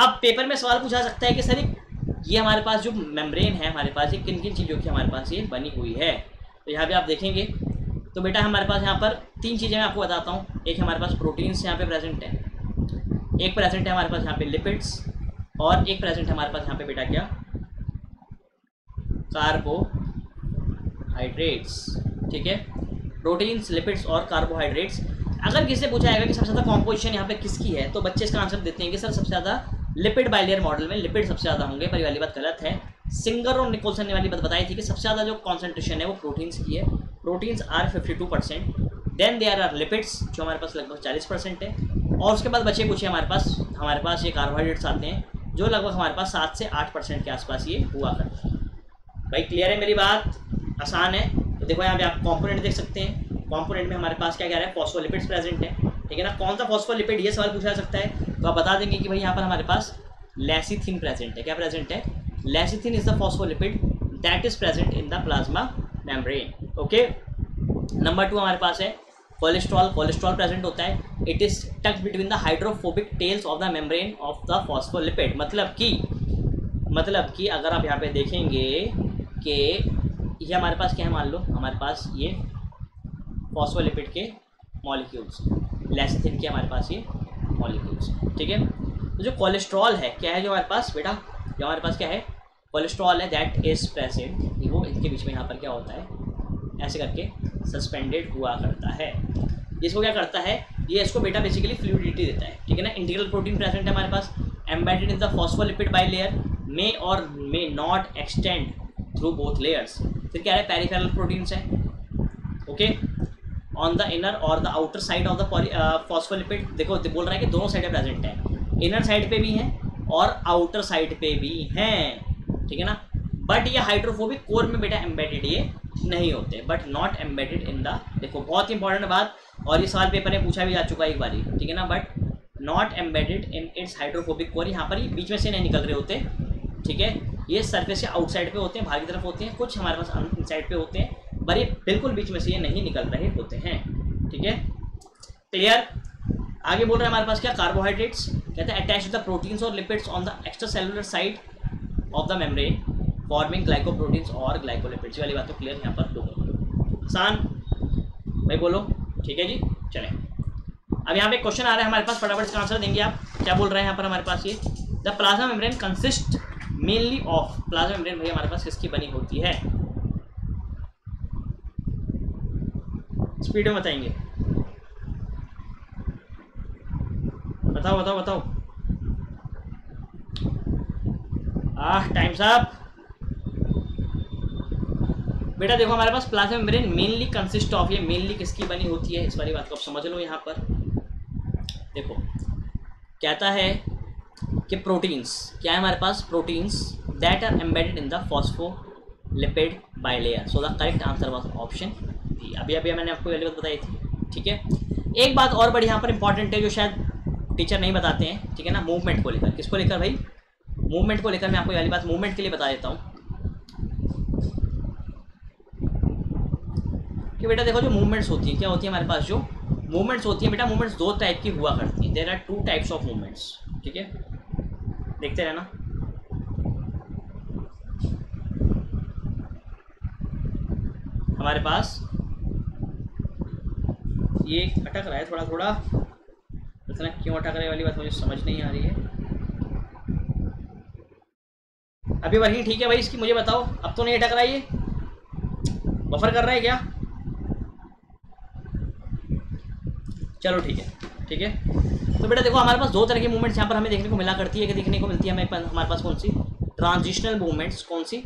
अब पेपर में सवाल पूछा सकता है कि सर, ये हमारे पास जो मेम्ब्रेन है, हमारे पास ये किन किन चीज़ों की हमारे पास ये बनी हुई है? तो यहाँ पे आप देखेंगे तो बेटा हमारे पास यहाँ पर तीन चीज़ें मैं आपको बताता हूँ। एक हमारे पास प्रोटीन्स यहाँ पे प्रेजेंट है। एक प्रेजेंट है हमारे पास यहाँ पे लिपिड्स और एक प्रेजेंट है हमारे पास यहाँ पे बेटा क्या? कार्बोहाइड्रेट्स ठीक है? प्रोटीन्स लिपिड्स और कार्बोहाइड्रेट्स अगर किसी पूछा जाएगा कि सबसे ज़्यादा कॉम्पोजिशन यहाँ पे किसकी है तो बच्चे इसका आंसर देते हैं कि सर सबसे ज़्यादा लिपिड बाइलियर मॉडल में लिपिड सबसे ज़्यादा होंगे। पर वाली बात गलत है। सिंगर और निकोलसन ने वाली बात बताई थी कि सबसे ज़्यादा जो कॉन्सेंट्रेशन है वो प्रोटीन्स की है। Proteins are fifty two percent then they are lipids जो हमारे पास लगभग चालीस परसेंट है, और उसके बाद बचे कुछ हमारे पास हमारे पास ये कार्बोहाइड्रेट्स आते हैं, जो लगभग हमारे पास सात से आठ परसेंट के आसपास ये हुआ करते हैं। भाई क्लियर है मेरी बात? आसान है? तो देखो यहाँ पे आप कॉम्पोनेंट देख सकते हैं। कॉम्पोनेंट में हमारे पास क्या कह रहा है? फॉस्फोलिपिड्स प्रेजेंट है। ठीक है ना? कौन सा फॉस्फोलिपिड ये सवाल पूछा जा सकता है। तो आप बता देंगे कि भाई यहाँ पर हमारे पास लेसिथिन प्रेजेंट है। क्या प्रेजेंट है? Lecithin is the phospholipid that is present in the plasma membrane okay number two हमारे पास है कोलेस्ट्रॉल कोलेस्ट्रॉल प्रेजेंट होता है. It is touch between the hydrophobic tails of the membrane of the phospholipid मतलब कि मतलब कि अगर आप यहाँ पे देखेंगे कि ये हमारे पास क्या है मान लो? हमारे पास ये फॉस्फोलिपिड के मॉलिक्यूल्स लेसिथिन के हमारे पास ये मॉलिक्यूल्स ठीक है? तो जो कोलेस्ट्रॉल है, क्या है जो हमारे पास बेटा? जो हमारे पास क्या है? कोलेस्ट्रॉल है दैट इज़ प्रेजेंट वो इनके बीच में यहाँ पर क्या होता है? ऐसे करके सस्पेंडेड हुआ करता है। इसको क्या करता है? ये इसको बेटा बेसिकली फ्लूडिटी देता है, ठीक है ना? इंटीग्रल प्रोटीन प्रेजेंट है हमारे पास। Embedded in the phospholipid bilayer may और may not extend through both layers फिर क्या है? पेरिफेरल प्रोटीन्स है। ओके ऑन द इनर और the outer side of the phospholipid देखो बोल रहा है कि दोनों साइड प्रेजेंट है। इनर साइड पे भी हैं और आउटर साइड पे भी हैं। ठीक है ना? बट ये हाइड्रोफोबिक कोर में बेटा एम्बेडेड ये नहीं होते but not embedded in the देखो, बहुत ही इंपॉर्टेंट बात, और ये सवाल पेपर में पूछा भी जा चुका है एक बार ठीक है ना? But not embedded in its hydrophobic core यहाँ पर ही बीच में से नहीं निकल रहे होते, ठीक है? ये सरफेस से आउटसाइड पे होते हैं, बाहर की तरफ़ होते हैं, कुछ हमारे पास इन साइड पे होते हैं, पर ये बिल्कुल बीच में से ये नहीं निकल रहे होते हैं, ठीक है? क्लियर आगे बोल रहे हैं हमारे पास क्या? कार्बोहाइड्रेट्स कहते हैं अटैच द प्रोटीन्स और lipids on the extracellular side of the membrane forming glycoproteins और ग्लाइकोलिपिड्स वाली बात तो क्लियर यहाँ पर दो आसान। भाई बोलो। ठीक है जी? चलें। अब यहाँ पे क्वेश्चन आ रहा है हमारे पास। फटाफट इसका आंसर देंगे आप। क्या बोल रहे हैं यहाँ पर हमारे पास ये? The plasma membrane consist mainly of plasma membrane भाई हमारे पास किसकी बनी होती है? स्पीड में बताएँगे। बताओ बताओ बताओ। आह टाइम्स अप बेटा देखो, हमारे पास plasma membrane mainly consist of ये मेनली किसकी बनी होती है? इस वाली बात को आप समझ लो यहाँ पर। देखो, कहता है कि प्रोटीन्स क्या है हमारे पास? Proteins that are embedded in the phospholipid bilayer so the correct answer was option B अभी अभी मैंने आपको पहले बात बताई थी, ठीक है? एक बात और बड़ी यहाँ पर इंपॉर्टेंट है, जो शायद टीचर नहीं बताते हैं, ठीक है ना? मूवमेंट को लेकर। किसको लेकर भाई? मूवमेंट को लेकर मैं आपको वाली बात मूवमेंट के लिए बता देता हूँ। कि बेटा देखो जो मूवमेंट्स होती है, क्या होती है हमारे पास जो मूवमेंट्स होती है, बेटा मूवमेंट्स दो टाइप की हुआ करती हैं। There are two types of movements ठीक है? देखते रहना। हमारे पास ये अटक रहा है थोड़ा थोड़ा इतना क्यों अटक रहा है वाली बात मुझे समझ नहीं आ रही है। अभी वर्किंग ठीक है भाई, इसकी मुझे बताओ। अब तो नहीं अटक रहा है ये। बफर कर रहा है क्या? चलो ठीक है ठीक है। तो बेटा देखो, हमारे पास दो तरह की मूवमेंट्स यहाँ पर हमें देखने को मिला, करती है कि देखने को मिलती है हमें हमारे पास कौन सी? ट्रांजिशनल मूवमेंट्स कौन सी?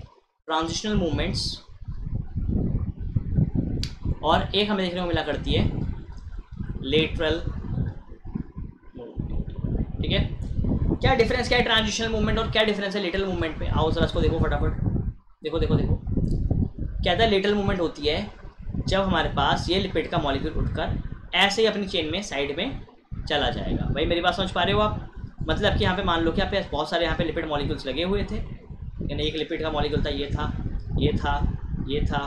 ट्रांजिशनल मूवमेंट्स और एक हमें देखने को मिला, करती है। लेटरल मूवमेंट ठीक है? क्या डिफरेंस क्या है ट्रांजिशनल मूवमेंट और क्या डिफरेंस है लेटरल मूवमेंट में? आओ सर इसको देखो फटाफट। देखो देखो देखो। कहता है लेटरल मूवमेंट होती है जब हमारे पास ये लिपिड का मॉलिक्यूल उठकर ऐसे ही अपनी चेन में साइड में चला जाएगा। भाई, मेरी बात समझ पा रहे हो आप? मतलब कि यहाँ पे मान लो कि यहाँ पे बहुत सारे यहाँ पे लिपिड मॉलिक्यूल्स लगे हुए थे। यानी एक लिपिड का मॉलिक्यूल था, ये था ये था ये था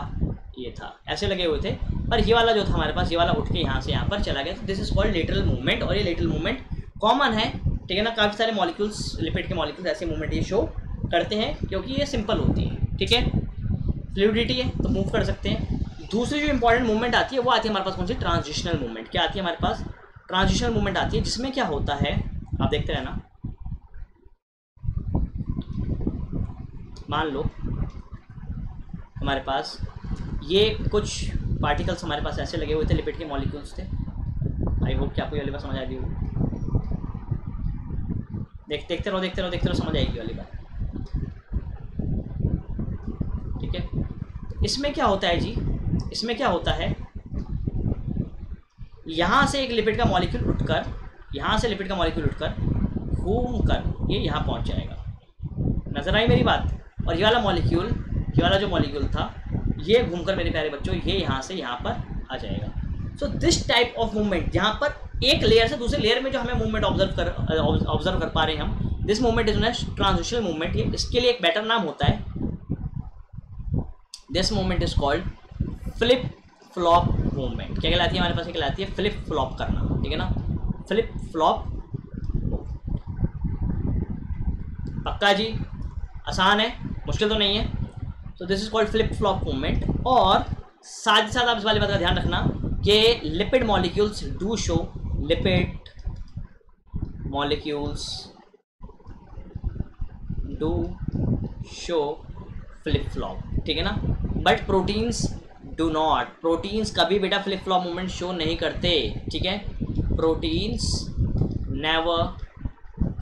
ये था। ऐसे लगे हुए थे। पर ये वाला जो था हमारे पास, ये वाला उठ के यहाँ से यहाँ पर चला गया। तो this is called lateral movement और ये लेटरल मूवमेंट कॉमन है। ठीक है ना? काफ़ी सारे मॉलिक्यूल्स लिपिड के मॉलिक्यूल्स ऐसे मूवमेंट ये शो करते हैं क्योंकि ये सिंपल होती है, ठीक है? फ्लूडिटी है तो मूव कर सकते हैं। दूसरी जो इंपॉर्टेंट मूवमेंट आती है, वो आती है हमारे पास कौन सी? ट्रांजिशनल मूवमेंट क्या आती है हमारे पास? ट्रांजिशनल मूवमेंट आती है, जिसमें क्या होता है? आप देखते रहना। मान लो, हमारे पास ये कुछ पार्टिकल्स हमारे पास ऐसे लगे हुए थे लिपिड के मॉलिक्यूल्स थे। आई होप कि आपको ये वाली बात समझ आ गई होगी। देख, देखते रहो देखते रहो देखते रहो, समझ आएगी वाली बात। ठीक है? इसमें क्या होता है जी? इसमें क्या होता है? यहाँ से एक लिपिड का मॉलिक्यूल उठकर, यहाँ से लिपिड का मॉलिक्यूल उठकर घूम कर, ये यहाँ पहुँच जाएगा। नज़र आई मेरी बात? और ये वाला मॉलिक्यूल ये वाला जो मॉलिक्यूल था, ये घूमकर मेरे प्यारे बच्चों, ये यहाँ से यहाँ पर आ जाएगा। So this type of movement जहाँ पर एक लेयर से दूसरे लेयर में जो हमें मूवमेंट ऑब्ज़र्व कर ऑब्ज़र्व कर पा रहे हैं हम this movement is transitional movement इसके लिए एक बेटर नाम होता है। This movement is called flip flop movement क्या कहलाती है? हमारे पास कहलाती है फ्लिप फ्लॉप करना। ठीक है ना? फ्लिप फ्लॉप पक्का जी? आसान है? मुश्किल तो नहीं है। तो this is called flip flop movement और साथ ही साथ आप इस वाली बात का ध्यान रखना कि lipid molecules do show lipid molecules do show flip flop ठीक है ना? But proteins do not proteins कभी बेटा फ्लिप फ्लॉप मूवमेंट शो नहीं करते, ठीक है? प्रोटीन्स नेवर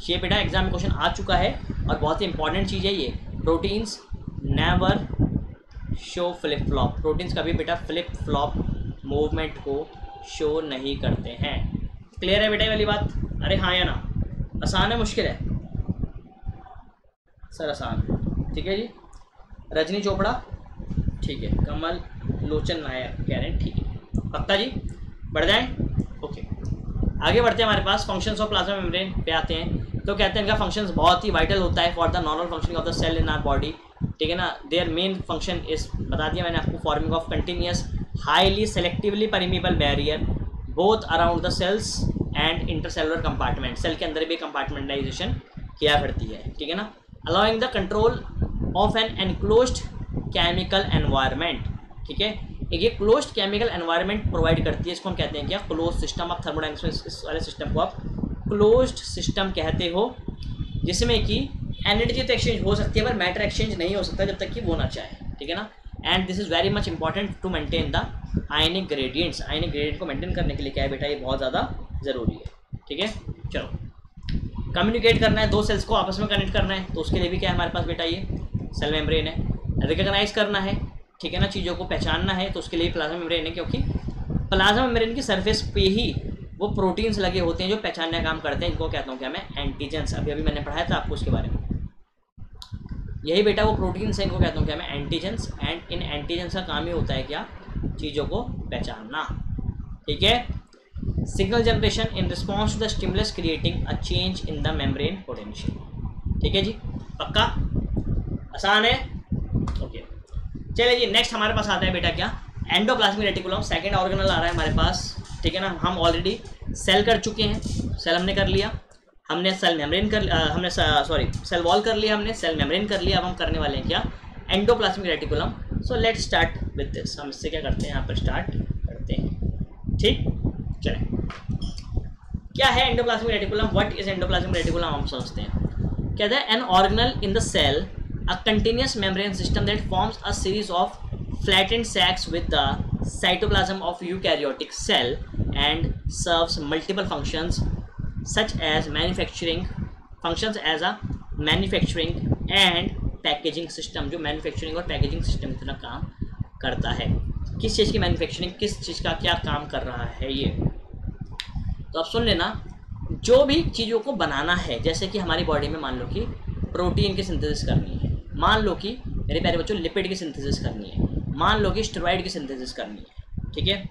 ये बेटा एग्ज़ाम में क्वेश्चन आ चुका है और बहुत ही इंपॉर्टेंट चीज़ है ये. Proteins never show flip flop proteins कभी बेटा फ्लिप फ्लॉप मूवमेंट को शो नहीं करते हैं. क्लियर है बेटा वाली बात? अरे हाँ या ना? आसान है, मुश्किल है। सर, आसान। ठीक है जी? रजनी चोपड़ा? ठीक है। कमल लोचन नायर कह रहे हैं, ठीक है। पक्का जी, बढ़ जाए? ओके। आगे बढ़ते हैं हमारे पास। फ़ंक्शंस ऑफ़ प्लाज्मा मेम्ब्रेन पे आते हैं। तो कहते हैं इनका फ़ंक्शंस बहुत ही वाइटल होता है for the normal functioning of the cell in our body ठीक है ना? देयर मेन फ़ंक्शन इज़ बता दिया मैंने आपको forming of continuous highly selectively permeable barrier both around the cells and intercellular compartment cell के अंदर भी कंपार्टमेंटाइजेशन किया करती है, ठीक है ना? Allowing the control of an enclosed chemical environment ठीक है? एक ये क्लोज केमिकल एनवायरनमेंट प्रोवाइड करती है, इसको हम कहते हैं क्या क्लोज सिस्टम ऑफ़ थर्मोडाइनमिक्स इस वाले सिस्टम को आप क्लोज सिस्टम कहते हो, जिसमें कि एनर्जी तो एक्सचेंज हो सकती है, पर मैटर एक्सचेंज नहीं हो सकता जब तक कि वो ना चाहे, ठीक है ना? And this is very much important to maintain the ionic gradients ionic gradient को मेंटेन करने के लिए क्या है बेटा? ये बहुत ज़्यादा ज़रूरी है। ठीक है? चलो। कम्युनिकेट करना है, दो सेल्स को आपस में कनेक्ट करना है तो उसके लिए भी क्या है हमारे पास बेटा ये? सेल मेम्ब्रेन है। रिकोगनाइज करना है। ठीक है ना? चीज़ों को पहचानना है तो उसके लिए प्लाज्मा मेम्ब्रेन है, क्योंकि प्लाज्मा मेम्ब्रेन की सरफेस पे ही वो प्रोटीन्स लगे होते हैं जो पहचानने का काम करते हैं। इनको कहता हूँ, क्या मैं? एंटीजेंस अभी अभी मैंने पढ़ाया था आपको उसके बारे में। यही बेटा वो प्रोटीन्स है इनको कहता हूँ, क्या मैं एंटीजेंस एंड इन एंटीजेंस का काम ही होता है क्या? चीज़ों को पहचानना। ठीक है? Signal generation in response to the stimulus creating a change in the membrane potential ठीक है जी? पक्का? आसान है? ओके। चलिए जी नेक्स्ट हमारे पास आता है बेटा क्या? एंडोप्लाज्मिक रेटिकुलम सेकेंड ऑर्गेनल आ रहा है हमारे पास। ठीक है ना? हम ऑलरेडी सेल कर चुके हैं। सेल हमने कर लिया। हमने सेल मेम्ब्रेन कर आ, हमने सॉरी सेल वॉल कर लिया हमने सेल मेम्ब्रेन कर लिया अब हम करने वाले हैं क्या? Endoplasmic reticulum so let start with this हम इससे क्या करते हैं? यहाँ पर स्टार्ट करते हैं। ठीक? चले। क्या है endoplasmic reticulum what is endoplasmic reticulum हम समझते हैं। कहते हैं an organelle in the cell a continuous membrane system that forms a series of flattened sacs with the cytoplasm of eukaryotic cell and serves multiple functions such as manufacturing functions as a manufacturing and packaging system जो manufacturing और packaging system इतना काम करता है। किस चीज़ की manufacturing किस चीज़ का क्या काम कर रहा है ये? तो आप सुन लेना, जो भी चीज़ों को बनाना है, जैसे कि हमारी बॉडी में मान लो कि प्रोटीन की सिंथेसिस करनी है, मान लो कि, मेरे प्यारे बच्चों लिपिड की सिंथेसिस करनी है, मान लो कि स्टेरॉइड की सिंथेसिस करनी है, ठीक है?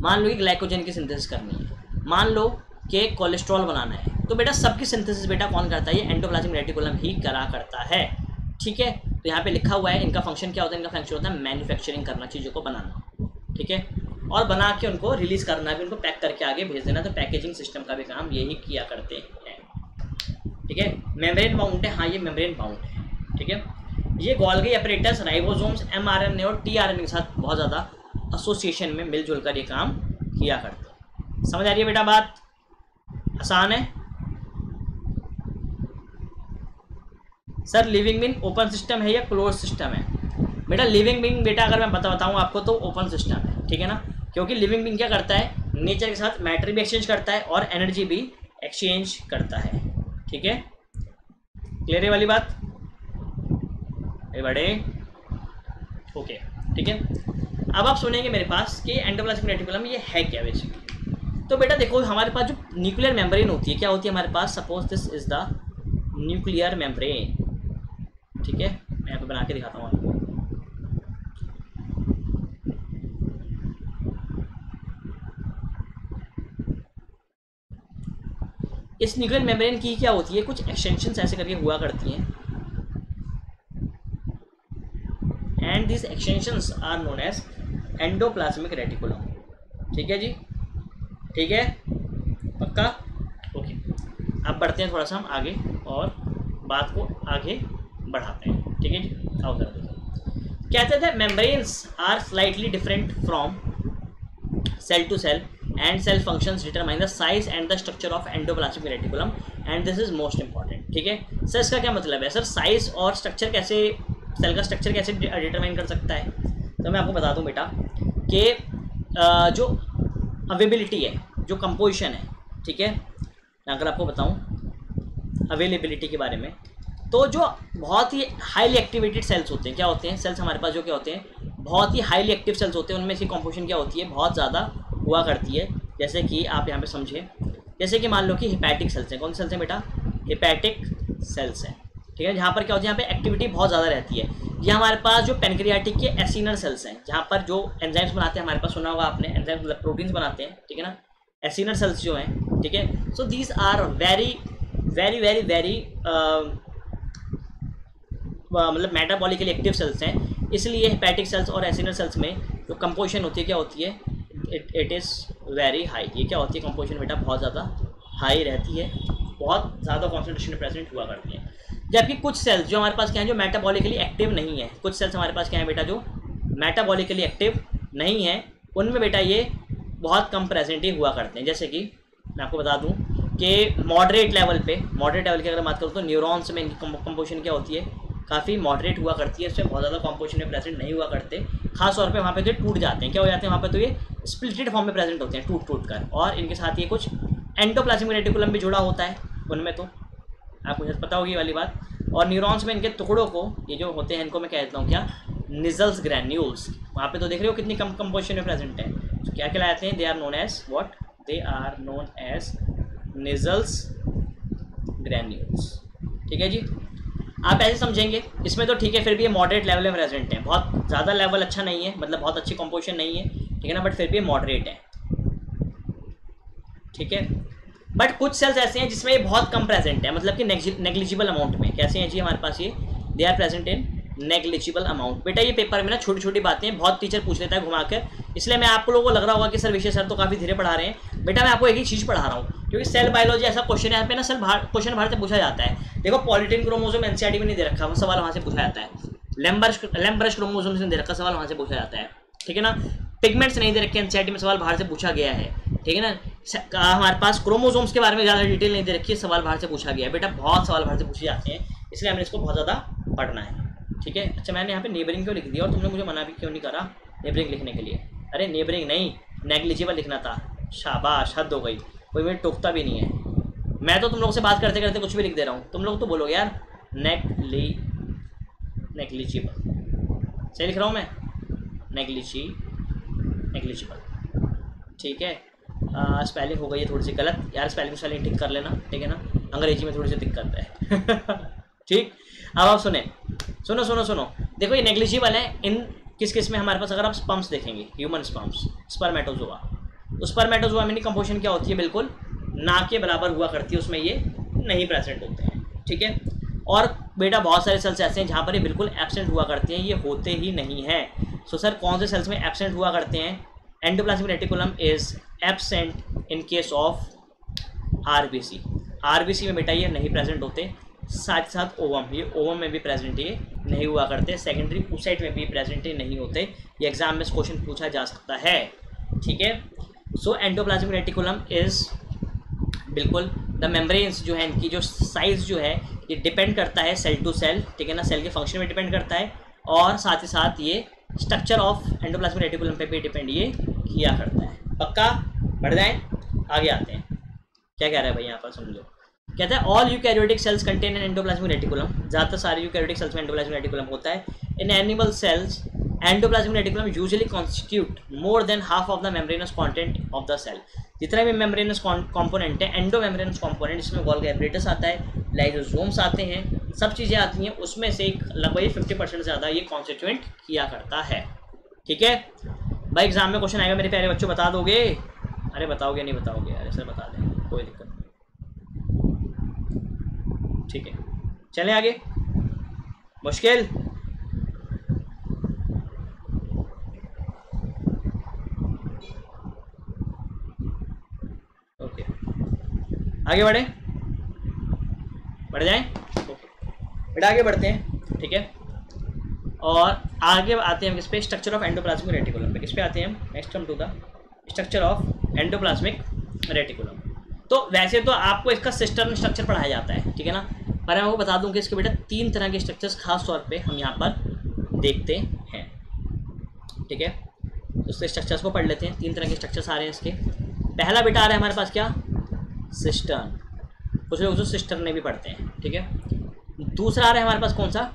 मान लो कि ग्लाइकोजन की सिंथेसिस करनी है, मान लो कि कोलेस्ट्रॉल बनाना है। तो बेटा सबकी सिंथेसिस बेटा कौन करता है? ये एंडोप्लाज्मिक रेटिकुलम ही करा करता है। ठीक है? तो यहाँ पे लिखा हुआ है, इनका फ़ंक्शन क्या होता है? इनका फ़ंक्शन होता है मैन्युफैक्चरिंग करना, चीज़ों को बनाना। ठीक है? और बना के उनको रिलीज़ करना भी, उनको पैक करके आगे भेज देना। तो पैकेजिंग सिस्टम का भी काम यही किया करते हैं। ठीक है? मेम्ब्रेन बाउंड है। हाँ ये मेम्ब्रेन बाउंड है। ठीक है? ये गोल्गी अपरेटस राइबोसोम्स एम और टी के साथ बहुत ज़्यादा एसोसिएशन में मिलजुल कर ये काम किया करते हैं। समझ आ रही है बेटा बात? आसान है। Sir living being open system है या क्लोज सिस्टम है? बेटा लिविंग बिंग बेटा, अगर मैं बता बताऊँ आपको तो ओपन सिस्टम है, ठीक है ना? क्योंकि लिविंग बिंग क्या करता है? नेचर के साथ मैटर भी एक्सचेंज करता है और एनर्जी भी एक्सचेंज करता है, ठीक है? क्लियर है वाली बात? बड़े। ओके ठीक है? अब आप सुनेंगे मेरे पास कि एंडोप्लाज्मिक रेटिकुलम ये है क्या बेसिकली तो बेटा देखो, हमारे पास जो न्यूक्लियर मेम्ब्रेन होती है, क्या होती है हमारे पास? Suppose this is the nuclear membrane ठीक है? मैं यहाँ पे बना के दिखाता हूँ आपको। इस न्यूक्लियर मेम्ब्रेन की क्या होती है? कुछ एक्सटेंशन ऐसे करके हुआ करती हैं। And this extension are known as endoplasmic reticulum ठीक है जी? ठीक है? पक्का? ओके। अब बढ़ते हैं थोड़ा सा हम आगे और बात को आगे बढ़ाते हैं। ठीक है आओ जरा कहते थे membranes are slightly different from cell to cell and cell functions determine the size and the structure of endoplasmic reticulum and this is most important ठीक है? सर इसका क्या मतलब है? सर साइज़ और स्ट्रक्चर कैसे सेल का स्ट्रक्चर कैसे डिटरमाइन कर सकता है? तो मैं आपको बता दूँ बेटा कि जो अवेबिलिटी है, जो कंपोजिशन है, ठीक है? अगर आपको बताऊँ अवेलेबिलिटी के बारे में तो जो बहुत ही हाईली एक्टिवेटेड सेल्स होते हैं, क्या होते हैं? सेल्स हमारे पास जो क्या होते हैं? बहुत ही हाईली एक्टिव सेल्स होते हैं, उनमें से कॉम्पोजिशन क्या होती है? बहुत ज़्यादा हुआ करती है। जैसे कि आप यहाँ पे समझें, जैसे कि मान लो कि हिपैटिक सेल्स हैं। कौन सेल्स हैं बेटा? हिपैटिक सेल्स हैं, ठीक है? जहाँ पर क्या होती है? यहाँ पे एक्टिविटी बहुत ज़्यादा रहती है। ये हमारे पास जो पेनक्रियाटिक के एसिनर सेल्स हैं, जहाँ पर जो एंजाइम्स बनाते हैं, हमारे पास सुना होगा आपने एंजाइम्स मतलब प्रोटीन्स बनाते हैं, ठीक है ना? एसिनर सेल्स जो हैं, ठीक है? So these are very very very very मतलब मेटाबॉलिकली एक्टिव सेल्स हैं। इसलिए हेपेटिक सेल्स और एसिनर सेल्स में जो कंपोजिशन होती है, क्या होती है? इट इज़ वेरी हाई ये क्या होती है कंपोजिशन बेटा? बहुत ज़्यादा हाई रहती है। बहुत ज़्यादा कॉन्सेंट्रेशन प्रेजेंट हुआ करती है। जबकि कुछ सेल्स जो हमारे पास क्या है, जो मेटाबॉलिकली एक्टिव नहीं है, कुछ सेल्स हमारे पास क्या है बेटा, जो मेटाबॉलिकली एक्टिव नहीं है, उनमें बेटा ये बहुत कम प्रेजेंट ही हुआ करते हैं। जैसे कि मैं आपको बता दूँ कि मॉडरेट लेवल पे मॉडरेट लेवल की अगर बात करूँ तो न्यूरॉन्स में इनकी कंपोजिशन क्या होती है? काफ़ी मॉडरेट हुआ करती है इसमें बहुत ज़्यादा कॉम्पोजिशन में प्रेजेंट नहीं हुआ करते। खास तौर पे वहाँ पे तो टूट जाते हैं। क्या हो जाते हैं? वहाँ पे तो ये स्प्लिटेड फॉर्म में प्रेजेंट होते हैं टूट टूट कर। और इनके साथ ये कुछ एंडोप्लाज्मिक रेटिकुलम भी जुड़ा होता है, उनमें तो। आपको मुझे पता होगी वाली बात। और न्यूरॉन्स में इनके टुकड़ों को, ये जो होते हैं, इनको मैं कह देता हूँ क्या? निजल्स ग्रैन्यूल्स वहाँ पे तो देख रहे हो कितनी कम कंपोजिशन में प्रेजेंट है। तो क्या कहलाते हैं? They are known as what they are known as Nissl's granules ठीक है जी? आप ऐसे समझेंगे। इसमें तो ठीक है, फिर भी ये मॉडरेट लेवल में प्रेजेंट है। बहुत ज़्यादा लेवल अच्छा नहीं है मतलब बहुत अच्छी कॉम्पोजिशन नहीं है। ठीक है ना? बट फिर भी मॉडरेट है। ठीक है? बट कुछ सेल्स ऐसे हैं जिसमें ये बहुत कम प्रेजेंट है मतलब कि नेग्लिजिबल अमाउंट में। कैसे हैं जी हमारे पास ये? They are present in negligible amount बेटा, ये पेपर में ना छोटी छोटी बातें बहुत टीचर पूछ लेता है घुमाकर इसलिए मैं आप लोगों को लग रहा होगा कि सर विषय सर तो काफ़ी धीरे पढ़ा रहे हैं। बेटा, मैं आपको एक ही चीज़ पढ़ा रहा हूँ, क्योंकि सेल बायोलॉजी ऐसा क्वेश्चन है यहाँ पे ना सेल क्वेश्चन भारत से पूछा जाता है। देखो पॉलिटिन क्रोमोजोम एनसीआरटी में नहीं दे रखा, वो सवाल वहाँ से पूछा जाता है। लेम्बर्स लेम्बर्स क्रोमोजोम से दे रखा, सवाल वहाँ से पूछा जाता है। ठीक है ना? पिगमेंट्स नहीं दे रखे एनसीआरटी में, सवाल बाहर से पूछा गया है। ठीक है ना? हमारे पास क्रोमोजोम्स के बारे में ज़्यादा डिटेल नहीं दे रखी है, सवाल बाहर से पूछा गया है। बेटा, बहुत सवाल बाहर से पूछे जाते हैं, इसलिए हमें इसको बहुत ज़्यादा पढ़ना है। ठीक है? अच्छा मैंने यहाँ पे नेबरिंग क्यों लिख दिया और तुमने मुझे मना भी क्यों नहीं करा नेबरिंग लिखने के लिए? अरे नेबरिंग नहीं नेग्लिजिबल लिखना था। शाबाश, हद हो गई। कोई मेरे टोकता भी नहीं है। मैं तो तुम लोगों से बात करते करते कुछ भी लिख दे रहा हूँ। तुम लोग तो बोलोगे, यार नेगली नेग्लिजिबल सही लिख रहा हूँ मैं? नेग्लिजी नेग्लिजिबल ठीक है? स्पेलिंग हो गई है थोड़ी सी गलत। यार स्पेलिंग स्पेलिंग ठीक कर लेना, ठीक है ना? अंग्रेज़ी में थोड़ी सी दिक्कत है। ठीक? अब आप सुने। सुनो सुनो सुनो। देखो, ये नेग्लिजिबल है। इन किस किसमें? हमारे पास अगर आप स्पम्प्स देखेंगे ह्यूमन स्पम्स स्पर्मेटोजोआ उस स्पर्मेटोजोआ में कंपोजिशन क्या होती है? बिल्कुल ना के बराबर हुआ करती है, उसमें ये नहीं प्रेजेंट होते हैं। ठीक है? और बेटा, बहुत सारे सेल्स ऐसे हैं जहाँ पर ये बिल्कुल एबसेंट हुआ करते हैं, ये होते ही नहीं हैं। सो सर कौन से सेल्स में एबसेंट हुआ करते हैं? Endoplasmic reticulum is absent in case of RBC RBC में बेटा ये नहीं प्रेजेंट होते। साथ साथ ओवम ये ओवम में भी प्रेजेंट ये नहीं हुआ करते। सेकेंडरी ऊसाइट में भी प्रेजेंट नहीं होते। ये एग्ज़ाम में इस क्वेश्चन पूछा जा सकता है। ठीक है? सो एंडोप्लाज्मिक रेटिकुलम इज़ बिल्कुल द मेम्ब्रेन्स जो है, इनकी जो साइज़ जो है, ये डिपेंड करता है सेल टू सेल ठीक है ना? सेल के फ़ंक्शन में डिपेंड करता है। और साथ ही साथ ये स्ट्रक्चर ऑफ़ एंडोप्लाज्मिक रेटिकुलम पे भी डिपेंड ये किया करता है। पक्का? बढ़ जाए? आगे आते हैं। क्या कह रहा है भाई, यहाँ पर समझो कहते हैं all eukaryotic cells contain in endoplasmic reticulum ज़्यादातर सारे यूकैरियोटिक सेल्स में एंडोप्लाज्मिक रेटिकुलम होता है। In animal cells endoplasmic reticulum usually constitute more than half of the membranous content of the cell जितने भी मेम्ब्रेनस कंपोनेंट है एंडो मेम्ब्रेनस कंपोनेंट जिसमें वॉल्ग एपरेटस आता है लाइजोसोम्स आते हैं, सब चीज़ें आती हैं, उसमें से लगभग फिफ्टी परसेंट ज़्यादा ये कॉन्स्टिट्यूएंट किया करता है। ठीक है? भाई एग्ज़ाम में क्वेश्चन आएगा, मेरे प्यारे बच्चों, बता दोगे? अरे, बताओगे, नहीं बताओगे? अरे सर बता दें। कोई दिक्कत नहीं। ठीक है। चले आगे। मुश्किल। ओके। आगे बढ़े। बढ़ जाएँ? ओके। बेटा, आगे बढ़ते हैं। ठीक है। और आगे आते हैं किस पे? स्ट्रक्चर ऑफ़ एंडोप्लाज्मिक रेटिकुलम पे। किस पे आते हैं हम? Next come to the structure of endoplasmic reticulum तो वैसे तो आपको इसका सिस्टम स्ट्रक्चर पढ़ाया जाता है, ठीक है ना? पर मैं आपको बता दूँ कि इसके बेटा तीन तरह के स्ट्रक्चर्स खास तौर पे हम यहाँ पर देखते हैं, ठीक है? तो उसके स्ट्रक्चर्स को पढ़ लेते हैं। तीन तरह के स्ट्रक्चर्स आ रहे हैं इसके। पहला बेटा आ रहा है हमारे पास क्या? सिस्टर्न कुछ लोग जो सिस्टर्न में भी पढ़ते हैं, ठीक है? दूसरा आ रहा है हमारे पास कौन सा?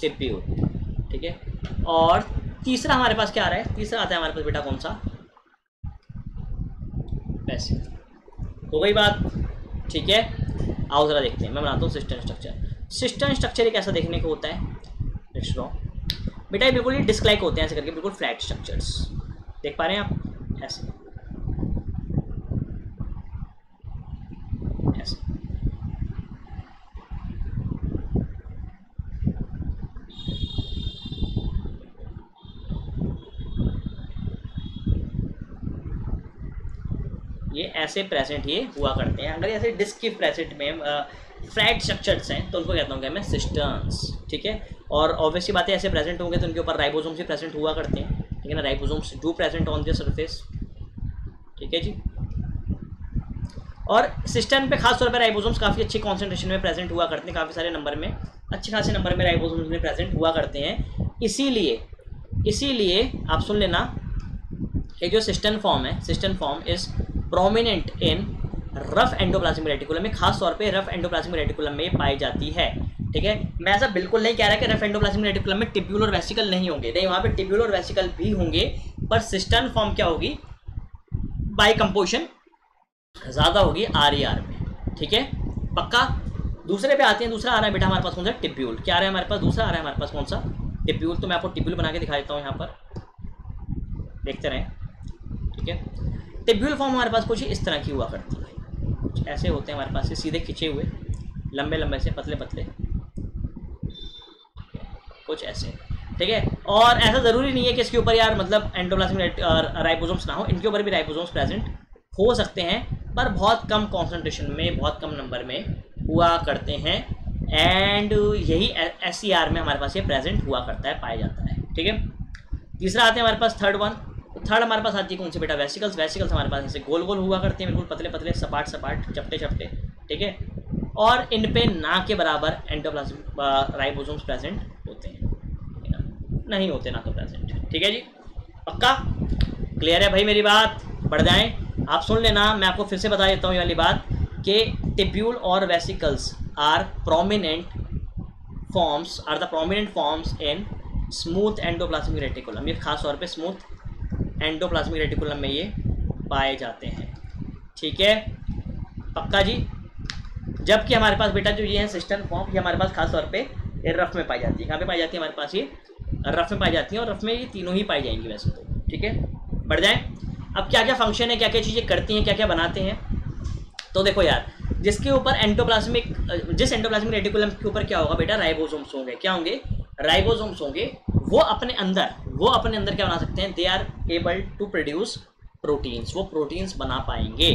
टिप्यूल ठीक है? और तीसरा हमारे पास क्या आ रहा है? तीसरा आता है हमारे पास बेटा कौन सा? पैसे। हो गई बात? ठीक है? आओ ज़रा देखते हैं। मैं बनाता हूँ सिस्टम स्ट्रक्चर सिस्टम स्ट्रक्चर एक ऐसा देखने को होता है। बेटा ये बिल्कुल ही डिस्क्लाइक होते हैं ऐसे करके, बिल्कुल फ्लैट स्ट्रक्चर्स देख पा रहे हैं आप? ऐसे। ये ऐसे प्रेजेंट ये हुआ करते हैं। अगर ऐसे डिस्क के प्रेजेंट में फ्लैट स्ट्रक्चर्स हैं तो उनको कहता हूँ क्या मैं सिस्टम्स ठीक है? और ऑब्वियसली बातें ऐसे प्रेजेंट होंगे तो उनके ऊपर राइबोसोम्स ही प्रेजेंट हुआ करते हैं, ठीक है ना? Ribosomes do present on the surface ठीक है जी? और सिस्टम पे खास तौर पर राइबोसोम्स काफ़ी अच्छी कॉन्सेंट्रेशन में प्रेजेंट हुआ करते हैं, काफ़ी सारे नंबर में, अच्छे खासे नंबर में राइबोसोम्स में प्रेजेंट हुआ करते हैं। इसीलिए इसीलिए आप सुन लेना, ये जो सिस्टन फॉर्म है cistern form is prominent in rough endoplasmic reticulum में, खास तौर पे रफ एंडोप्लाज्मिक रेटिकुलम में पाई जाती है। ठीक है? मैं ऐसा बिल्कुल नहीं कह रहा कि रफ एंडोप्लाज्मिक रेटिकुलम में टिब्यूल और वेसिकल नहीं होंगे। नहीं, वहाँ पे टिब्यूल और वेसिकल भी होंगे, पर सिस्टन फॉर्म क्या होगी? बाई कंपोजिशन ज़्यादा होगी आर ई आर में। ठीक है? पक्का? दूसरे पे आते हैं, दूसरा आ रहा है, बेटा हमारे पास कौन सा? टिब्यूल क्या आ रहा है हमारे पास? दूसरा आ रहा है हमारे पास कौन सा? टिब्यूल तो मैं आपको टिब्यूल बना के दिखा देता हूँ यहाँ पर। देखते रहें। ठीक है? टिब्यूल फॉर्म हमारे पास कुछ इस तरह की हुआ करती है कुछ ऐसे होते हैं हमारे पास से, सीधे खिंचे हुए, लंबे लंबे से, पतले पतले। कुछ ऐसे। ठीक है? और ऐसा ज़रूरी नहीं है कि इसके ऊपर यार मतलब एंडोप्लाज्मिक राइबोसोम्स ना हो। इनके ऊपर भी राइबोसोम्स प्रेजेंट हो सकते हैं, पर बहुत कम कॉन्सेंट्रेशन में, बहुत कम नंबर में हुआ करते हैं। एंड यही एससीआर में हमारे पास ये प्रेजेंट हुआ करता है, पाया जाता है। ठीक है? तीसरा आते हैं हमारे पास थर्ड वन थर्ड हमारे पास आती है कौन सी बेटा? वेसिकल्स वेसिकल्स हमारे पास ऐसे गोल गोल हुआ करते हैं, बिल्कुल पतले पतले, सपाट सपाट, चपटे चपटे, ठीक है? और इन पे ना के बराबर एंडोप्लाज्म राइबोसोम्स प्रेजेंट होते हैं। नहीं होते ना तो प्रेजेंट ठीक है जी? पक्का? क्लियर है भाई मेरी बात? बढ़ जाए। आप सुन लेना, मैं आपको फिर से बता देता हूँ ये वाली बात कि टिब्यूल और vesicles are prominent forms are the prominent forms in smooth endoplasmic reticulum ये खास तौर पे स्मूथ एंडोप्लाज्मिक रेटिकुलम में ये पाए जाते हैं। ठीक है? पक्का जी? जबकि हमारे पास बेटा जो ये है, सिस्टम फॉर्म, ये हमारे पास खास तौर पे रफ में पाई जाती है। कहाँ पे पाई जाती है? हमारे पास ये रफ में पाई जाती है और रफ में ये तीनों ही पाई जाएँगी वैसे तो। ठीक है? बढ़ जाए? अब क्या क्या फ़ंक्शन है? क्या क्या चीज़ें करती हैं? क्या क्या बनाते हैं? तो देखो यार, जिसके ऊपर एंटोप्लाज्मिक जिस एंटोप्लाज्मिक रेटिकुलम के ऊपर क्या होगा बेटा? राइबोसोम्स होंगे। क्या होंगे? राइबोसोम्स होंगे, वो अपने अंदर, वो अपने अंदर क्या बना सकते हैं? They are able to produce proteins वो प्रोटीन्स बना पाएँगे।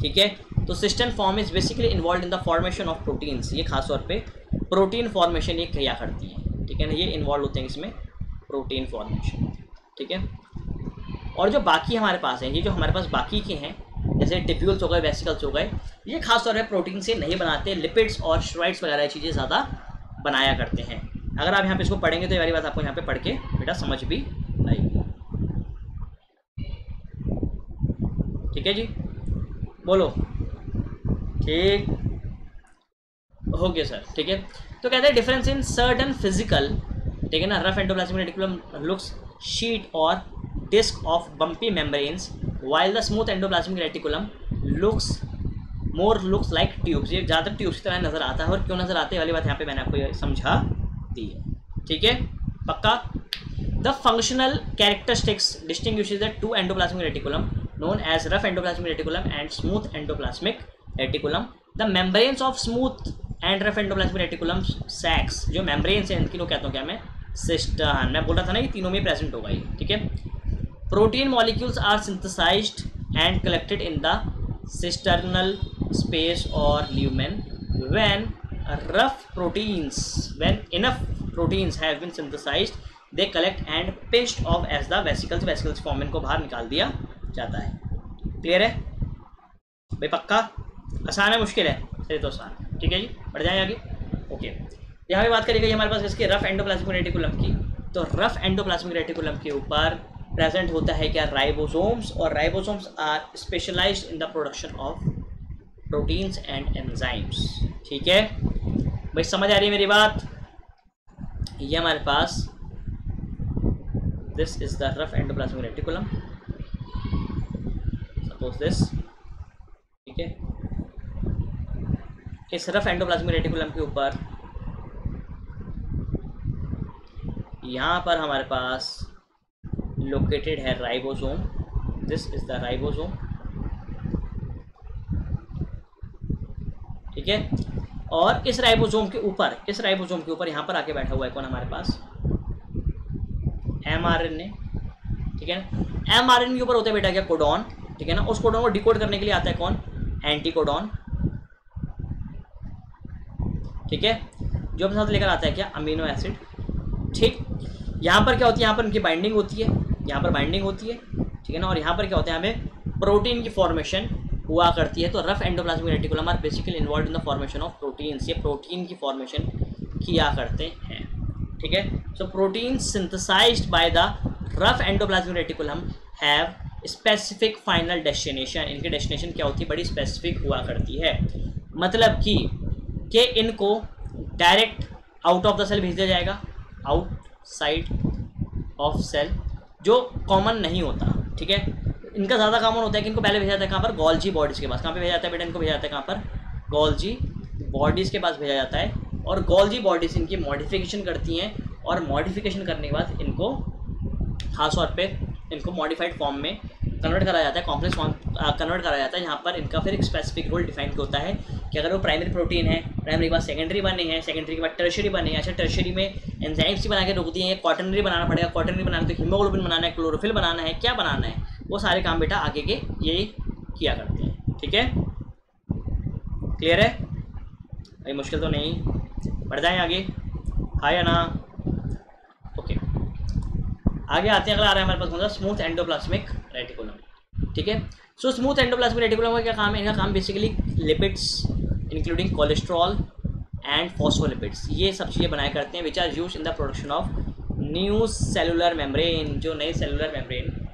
ठीक है? तो system form is basically involve in the formation of proteins ये खासतौर पे प्रोटीन फॉर्मेशन ये क्रिया करती हैं। ठीक है ना? ये इन्वॉल्व होते हैं इसमें प्रोटीन फॉर्मेशन ठीक है? और जो बाकी हमारे पास हैं, ये जो हमारे पास बाकी के हैं, जैसे टिप्यूल्स हो गए वेसिकल्स हो गए, ये खास तौर पर प्रोटीन से नहीं बनाते लिपिड्स और स्ट्राइड्स वगैरह चीज़ें ज़्यादा बनाया करते हैं। अगर आप यहाँ पे इसको पढ़ेंगे तो ये वाली बात आपको यहाँ पे पढ़ के बेटा समझ भी आएगी ठीक है जी? बोलो। ठीक। हो गया सर। ठीक है? तो कहते हैं डिफरेंस इन सर्टन फ़िज़िकल ठीक है ना रफ एंडोप्लाज्मिक लुक्स शीट और disc of bumpy membranes while the smooth endoplasmic reticulum looks more looks like tubes ये ज़्यादातर ट्यूब्स की तरह नज़र आता है और क्यों नज़र आते हैं वाली बात यहाँ पे मैंने आपको समझा दी है। ठीक है? पक्का? The functional characteristics distinguish the two endoplasmic reticulum known as rough endoplasmic reticulum and smooth endoplasmic reticulum. The membranes of smooth and rough endoplasmic reticulum sacs जो मेम्ब्रेन्स हैं, इनकी कहते हैं क्या मैं? सिस्टन मैं बोल रहा था ना कि तीनों में प्रेजेंट होगा ये, ठीक है? Protein molecules are synthesized and collected in the cisternal space और lumen when rough proteins when enough proteins have been synthesized, they collect and pitched off as the vesicles. Vesicles form इनको बाहर निकाल दिया जाता है क्लियर है भाई पक्का आसान है मुश्किल है चलिए तो आसान ठीक है जी बढ़ जाए आगे ओके यहाँ भी बात करी गई हमारे पास इसके रफ एंडोप्लाज्मिक रेटिकुलम की तो रफ एंडोप्लाज्मिक रेटिकुलम के ऊपर प्रेजेंट होता है क्या राइबोसोम्स और ribosomes are specialized in the production of proteins and enzymes. ठीक है? भाई, समझ आ रही है मेरी बात? ये हमारे पास this is the rough endoplasmic reticulum suppose this ठीक है? इस रफ एंडोप्लाज्मिक रेटिकुलम के ऊपर, यहाँ पर हमारे पास लोकेटेड है ribosome this is the ribosome ठीक है? और इस राइबोसोम के ऊपर, इस राइबोसोम के ऊपर यहाँ पर आके बैठा हुआ है कौन हमारे पास? एम आर एन ए ठीक है ना? एम आर एन के ऊपर होता है बेटा क्या? कोडॉन ठीक है ना? उस कोडॉन को डिकोड करने के लिए आता है कौन? एंटी कोडॉन ठीक है? जो अपने साथ लेकर आता है क्या? अमीनो एसिड ठीक? यहाँ पर क्या होती है? यहाँ पर उनकी बाइंडिंग होती है, यहाँ पर बाइंडिंग होती है, ठीक है ना? और यहाँ पर क्या होता है? हमें प्रोटीन की फॉर्मेशन हुआ करती है तो rough endoplasmic reticulum are basically involve in the formation of proteins ये प्रोटीन की फॉर्मेशन किया करते हैं, ठीक है? So protein synthesized by the rough endoplasmic reticulum have specific final destination इनकी डेस्टिनेशन क्या होती है? बड़ी स्पेसिफिक हुआ करती है। मतलब कि, के इनको direct out of the cell भेज दिया जाएगा। आउट साइड ऑफ़ सेल जो कॉमन नहीं होता, ठीक है? इनका ज़्यादा कॉमन होता है कि इनको पहले भेजा जाता है कहाँ पर? गोल्जी बॉडीज़ के पास। कहाँ पे भेजा जाता है बेटा? इनको भेजा जाता है कहाँ पर? गोल्जी बॉडीज़ के पास भेजा जाता है। और गोल्जी बॉडीज़ इनकी मॉडिफिकेशन करती हैं और मॉडिफिकेशन करने के बाद इनको खासतौर पर इनको मॉडिफाइड फॉर्म में कन्वर्ट कराया जाता है। कॉम्प्लेक्स फॉर्म कन्वर्ट कराया जाता है। यहाँ पर इनका फिर एक स्पेसिफिक रोल डिफाइन होता है कि अगर वो प्राइमरी प्रोटीन है प्राइमरी के बाद सेकेंडरी बने हैं सेकेंडरी के बाद टर्शरी बने हैं। अच्छा टर्शरी में एंजाइम्स ही बना के रोक दिए हैं। कॉटनरी बनाना पड़ेगा। कॉटनरी बनाना तो हीमोग्लोबिन बनाना है क्लोरोफिल बनाना है। क्या बनाना है? वो सारे काम बेटा आगे के ये किया करते हैं, ठीक है? क्लियर है? भाई मुश्किल तो नहीं। बढ़ जाए आगे। हाँ या ना ओके आगे आते हैं, अगला आ रहा है हमारे पास कौन सा स्मूथ एंडोप्लाज्मिक रेटिकुलम ठीक है? सो स्मूथ एंडोप्लाज्मिक रेटिकुलम का क्या काम है? इनका काम basically lipids including cholesterol and phospholipids ये सब चीज़ें बनाया करते हैं which are use in the production of new cellular membrane जो नए सेलुलर मेम्ब्रेन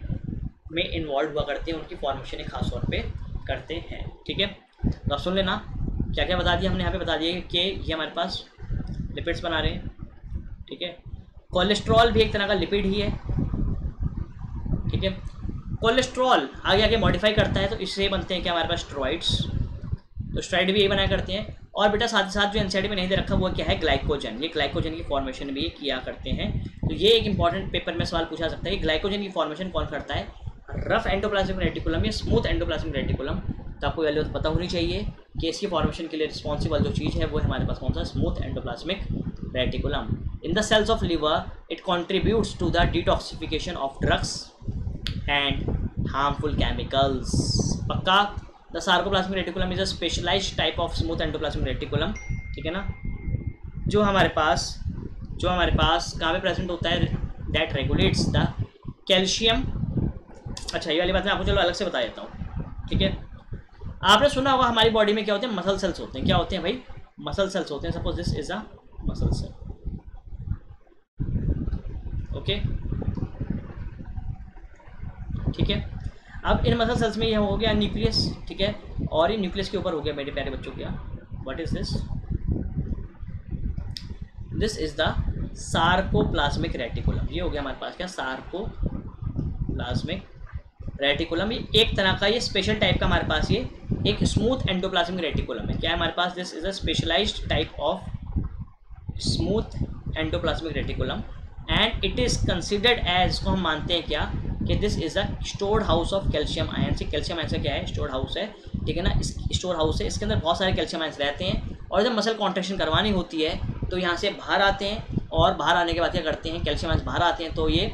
में इन्वॉल्व हुआ करते हैं, उनकी फॉर्मेशन खास तौर पे करते हैं, ठीक है? तो सुन लेना क्या क्या बता दिया हमने, यहाँ पे बता दिया कि ये हमारे पास लिपिड्स बना रहे हैं, ठीक है? कोलेस्ट्रॉल भी एक तरह का लिपिड ही है, ठीक है? कोलेस्ट्रॉल आगे आगे मॉडिफाई करता है तो इससे बनते हैं क्या हमारे पास स्ट्रॉइड्स तो स्ट्राइड भी यही बनाया करते हैं। और बेटा साथ ही साथ जो एनसीडी में नहीं दे रखा, वो क्या है? ग्लाइकोजन ये ग्लाइकोजन की फॉर्मेशन भी किया करते हैं। तो ये एक इंपॉर्टेंट पेपर में सवाल पूछा सकता है कि ग्लाइकोजन की फॉर्मेशन कौन करता है? रफ एंडोप्लाज्मिक रेटिकुलम या स्मूथ एंडोप्लाज्मिक रेटिकुलम तो आपको वैल्यू पता होनी चाहिए कि इसकी फॉर्मेशन के लिए रिस्पॉन्सिबल जो चीज़ है, वो हमारे पास कौन सा smooth endoplasmic reticulum in the cells of liver it contributes to the detoxification of drugs and harmful chemicals पक्का? The sarcoplasmic reticulum is a specialize type of smooth endoplasmic reticulum ठीक है ना? जो हमारे पास, जो हमारे पास कहाँ पे प्रेजेंट होता है? दैट रेगुलेट्स द कैल्शियम अच्छा ये वाली बात मैं आपको चलो अलग से बता देता हूँ। ठीक है? आपने सुना होगा हमारी बॉडी में क्या होते हैं? मसल सेल्स होते हैं। क्या होते हैं भाई? मसल सेल्स होते हैं। Suppose this is a muscle cell okay ठीक है? अब इन मसल सेल्स में ये हो गया न्यूक्लियस ठीक है? और ये न्यूक्लियस के ऊपर हो गया मेरे प्यारे बच्चों क्या what is this this is the sarcoplasmic reticulum ये हो गया हमारे पास क्या? सार्कोप्लाज्मिक रेटिकुलम ये एक तरह का ये स्पेशल टाइप का हमारे पास ये एक स्मूथ एंडोप्लाज्मिक रेटिकुलम है। क्या है हमारे पास this is a specialized type of smooth endoplasmic reticulum and it is considered as को हम मानते हैं क्या? कि this is a stored house of calcium ion से कैल्शियम आयन से क्या है? स्टोर्ड हाउस है। ठीक है ना? इस स्टोर हाउस है। इसके अंदर बहुत सारे कैल्शियम आयन्स रहते हैं और जब मसल कॉन्ट्रेक्शन करवानी होती है तो यहाँ से बाहर आते हैं और बाहर आने के बाद क्या करते हैं? कैल्शियम आयन्स बाहर आते हैं तो ये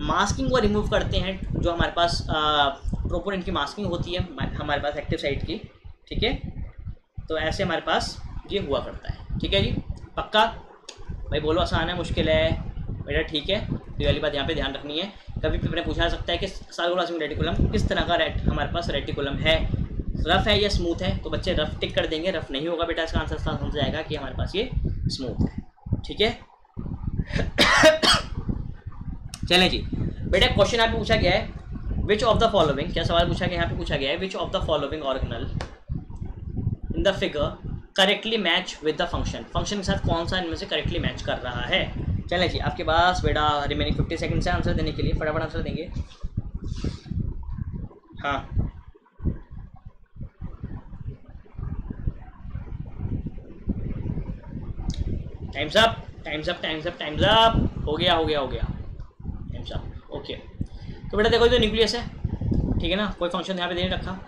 मास्किंग को रिमूव करते हैं, जो हमारे पास प्रोपोनेंट की मास्किंग होती है हमारे पास एक्टिव साइड की, ठीक है? तो ऐसे हमारे पास ये हुआ करता है, ठीक है जी? पक्का? भाई बोलो, आसान है, मुश्किल है। बेटा ठीक है तो वाली बात यहाँ पे ध्यान रखनी है। कभी भी मैंने पूछा जा सकता है कि सार्कोलासिंग रेटिकुलम किस तरह का रेट हमारे पास रेटिकुलम है? रफ़ है या स्मूथ है? तो बच्चे रफ़ टिक कर देंगे रफ़ नहीं होगा बेटा, इसका आंसर समझ जाएगा कि हमारे पास ये स्मूथ है, ठीक है? चलें जी। बेटा क्वेश्चन यहाँ पूछा गया है विच ऑफ़ द फॉलोइंग क्या सवाल पूछा गया यहाँ पे पूछा गया है which of the following organelle in the figure correctly match with the function function के साथ कौन सा इनमें से करेक्टली मैच कर रहा है? चलें जी, आपके पास बेटा रिमेनिंग फिफ्टी सेकेंड से आंसर देने के लिए, फटाफट आंसर देंगे। हाँ। Time's up time's up time's up time's up हो गया हो गया हो गया। ओके। तो बेटा देखो, ये तो न्यूक्लियस है, ठीक है ना? कोई फ़ंक्शन यहाँ पे दे रखा।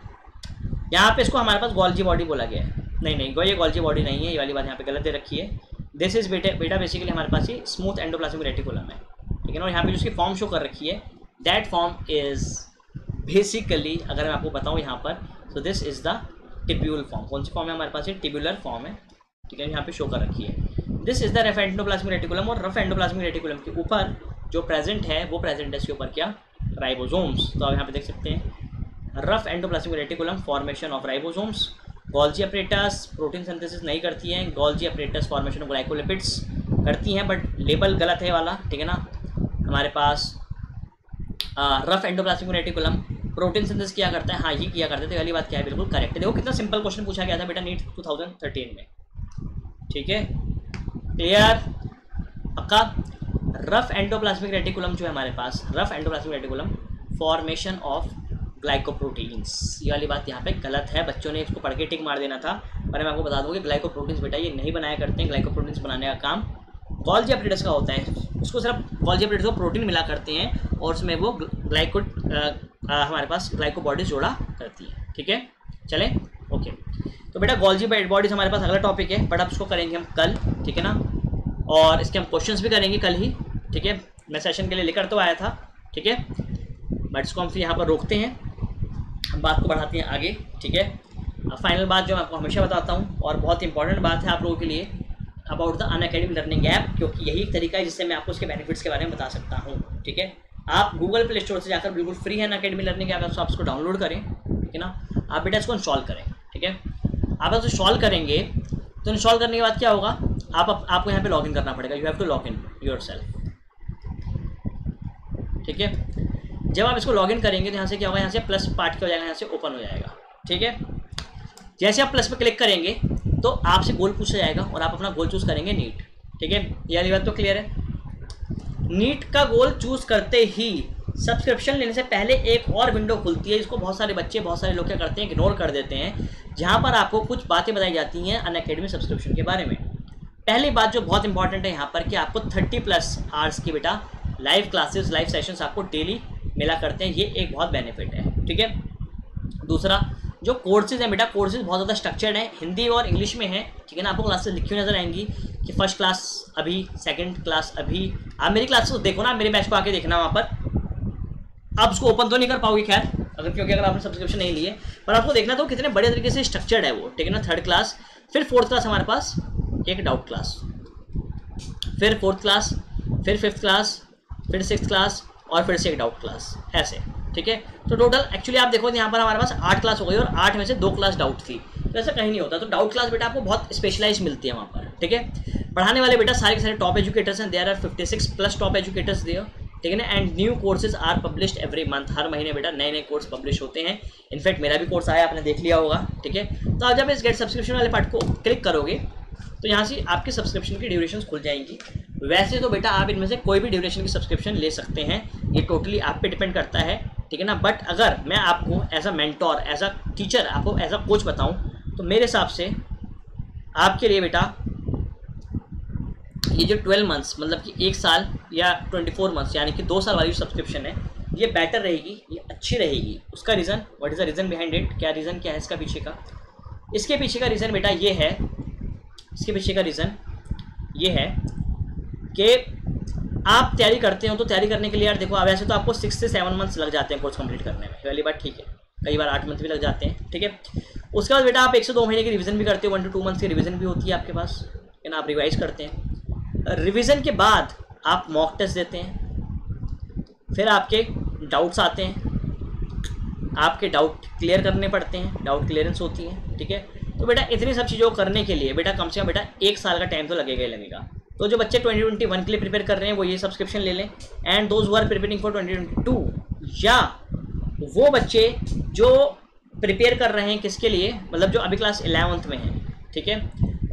यहाँ पे इसको हमारे पास गोल्जी बॉडी बोला गया है। नहीं नहीं, ये गोल्जी बॉडी नहीं है, ये वाली बात यहाँ पे गलत दे रखी है। दिस इज़ बेटे बेटा बेसिकली हमारे पास ये स्मूथ एंडोप्लाज्मिक रेटिकुलम है, ठीक है ना? और यहाँ पे जो उसकी फॉर्म शो कर रखी है दैट फॉर्म इज़ बेसिकली अगर मैं आपको बताऊँ यहाँ पर तो this is the tubule form कौन सी फॉर्म है हमारे पास ये? टिब्यूलर फॉर्म है, ठीक है? यहाँ पे शो कर रखी है। This is the rough endoplasmic reticulum और रफ एंडोप्लाज्मिक रेटिकुलम के ऊपर जो प्रेजेंट है, वो प्रेजेंट है इसके ऊपर क्या? राइबोसोम्स तो आप यहाँ पे देख सकते हैं। Rough endoplasmic reticulum formation of ribosomes Golgi apparatus protein synthesis नहीं करती हैं। Golgi apparatus formation of glycolipids करती हैं बट लेबल गलत है वाला, ठीक है ना? हमारे पास rough endoplasmic reticulum protein synthesis किया करता है। हाँ ये किया करते थे वाली बात क्या है? बिल्कुल करेक्ट है। देखो कितना सिंपल क्वेश्चन पूछा गया था बेटा, नीट 2013 में। ठीक है? क्लियर पक्का? रफ एंडोप्लाज्मिक रेटिकुलम जो है हमारे पास rough endoplasmic reticulum formation of glycoproteins ये वाली बात यहाँ पे गलत है। बच्चों ने इसको पढ़ के टिक मार देना था, पर मैं आपको बता दूँ कि ग्लाइकोप्रोटीन्स बेटा ये नहीं बनाया करते हैं। ग्लाइकोप्रोटीन्स बनाने का काम अपरेटस का होता है। उसको सिर्फ़ अपरेटस को प्रोटीन मिला करते हैं और उसमें वो ग्लाइको हमारे पास ग्लाइको बॉडीज जोड़ा करती है। ठीक है? चलें? ओके। तो बेटा गॉल्जी बॉडीज हमारे पास अगला टॉपिक है बट अब उसको करेंगे हम कल। ठीक है ना? और इसके हम क्वेश्चंस भी करेंगे कल ही। ठीक है? मैं सेशन के लिए लेकर तो आया था ठीक है? बट इसको हम फिर यहाँ पर रोकते हैं। हम बात को बढ़ाते हैं आगे ठीक है? फाइनल बात जो मैं आपको हमेशा बताता हूँ और बहुत इंपॉर्टेंट बात है आप लोगों के लिए about the Unacademy learning app क्योंकि यही एक तरीका है जिससे मैं आपको उसके बेनिफिट्स के बारे में बता सकता हूँ ठीक है? आप गूगल प्ले स्टोर से जाकर बिल्कुल फ्री है अन अकेडमी लर्निंग ऐप आप उसको डाउनलोड करें ठीक है ना? आप बेटा इसको इंस्टॉल करें ठीक है? आप इसको इंस्टॉल करेंगे तो इंस्टॉल करने के बाद क्या होगा? आप, आप आपको यहाँ पे लॉगिन करना पड़ेगा you have to log in yourself ठीक है? जब आप इसको लॉगिन करेंगे तो यहाँ से क्या होगा? यहाँ से प्लस पार्ट क्या हो जाएगा? यहाँ से ओपन हो जाएगा। ठीक है? जैसे आप प्लस पे क्लिक करेंगे तो आपसे गोल पूछा जाएगा और आप अपना गोल चूज़ करेंगे नीट ठीक है? ये वाली बात तो क्लियर है? नीट का गोल चूज़ करते ही सब्सक्रिप्शन लेने से पहले एक और विंडो खुलती है इसको बहुत सारे बच्चे, बहुत सारे लोग क्या करते हैं इग्नोर कर देते हैं, जहाँ पर आपको कुछ बातें बताई जाती हैं अन अकेडमी सब्सक्रिप्शन के बारे में। पहली बात जो बहुत इंपॉर्टेंट है यहाँ पर कि आपको थर्टी प्लस आवर्स की बेटा लाइव क्लासेस लाइव सेशंस आपको डेली मिला करते हैं। ये एक बहुत बेनिफिट है, ठीक है? दूसरा, जो कोर्सेज हैं बेटा कोर्सेज बहुत ज़्यादा स्ट्रक्चर्ड हैं। हिंदी और इंग्लिश में है, ठीक है ना? आपको क्लासेस लिखी हुई नज़र आएँगी कि फ़र्स्ट क्लास अभी सेकंड क्लास अभी। आप मेरी क्लास देखो ना, मेरे बैच को आके देखना वहाँ पर। आप उसको ओपन तो नहीं कर पाओगे, खैर, अगर क्योंकि अगर आपने सब्सक्रिप्शन नहीं लिए। पर आपको देखना तो कितने बड़े तरीके से स्ट्रक्चर्ड है वो, ठीक है ना? थर्ड क्लास फिर फोर्थ क्लास हमारे पास, एक डाउट क्लास फिर फोर्थ क्लास फिर फिफ्थ क्लास फिर सिक्स क्लास और फिर से एक डाउट क्लास ऐसे, ठीक है? तो टोटल एक्चुअली आप देखो, यहाँ पर हमारे पास आठ क्लास हो गई और आठ में से दो क्लास डाउट थी। तो ऐसा कहीं नहीं होता। तो डाउट क्लास बेटा आपको बहुत स्पेशलाइज मिलती है वहाँ पर, ठीक है? पढ़ाने वाले बेटा सारे सारे टॉप एजुकेटर्स हैं। There are fifty six plus top educators दिए ठीक है ना? And new courses are published every month हर महीने बेटा नए नए कोर्स पब्लिश होते हैं। इनफैक्ट मेरा भी कोर्स आया, आपने देख लिया होगा, ठीक है? तो आप जब इस गेट सब्सक्रिप्शन वाले पार्ट को क्लिक करोगे तो यहाँ से आपके सब्सक्रिप्शन की ड्यूरेशन खुल जाएँगी। वैसे तो बेटा आप इनमें से कोई भी ड्यूरेशन की सब्सक्रिप्शन ले सकते हैं। ये टोटली आप पे डिपेंड करता है, ठीक है ना? बट अगर मैं आपको as a mentor as a teacher आपको एज अ कोच बताऊँ तो मेरे हिसाब से आपके लिए बेटा ये जो ट्वेल्व मंथ्स मतलब कि एक साल या ट्वेंटी फोर मंथ्स यानी कि दो साल वाली सब्सक्रिप्शन है, ये बेटर रहेगी, ये अच्छी रहेगी। उसका reason what is the reason behind it क्या रीज़न क्या है इसका पीछे का? इसके पीछे का रीज़न बेटा ये है इसके पीछे का रीज़न ये है कि आप तैयारी करते हो तो तैयारी करने के लिए यार देखो ऐसे तो आपको सिक्स से सेवन मंथ्स लग जाते हैं कोर्स कंप्लीट करने में। पहली बात ठीक है, कई बार आठ मंथ भी लग जाते हैं, ठीक है? उसके बाद बेटा आप एक से दो महीने की रिवीजन भी करते हो वन टू टू मंथ्स की रिवीजन भी होती है आपके पास है ना आप रिवाइज करते हैं। रिवीजन के बाद आप मॉक टेस्ट देते हैं, फिर आपके डाउट्स आते हैं, आपके डाउट क्लियर करने पड़ते हैं डाउट क्लियरेंस होती है, ठीक है? तो बेटा इतनी सब चीज़ों को करने के लिए बेटा कम से कम बेटा एक साल का टाइम तो लगेगा ही लगेगा। तो जो बच्चे 2021 के लिए प्रिपेयर कर रहे हैं, वो ये सब्सक्रिप्शन ले लें। And those were preparing for 2022 या वो बच्चे जो प्रिपेयर कर रहे हैं किसके लिए? मतलब जो अभी क्लास इलेवंथ में हैं, ठीक है?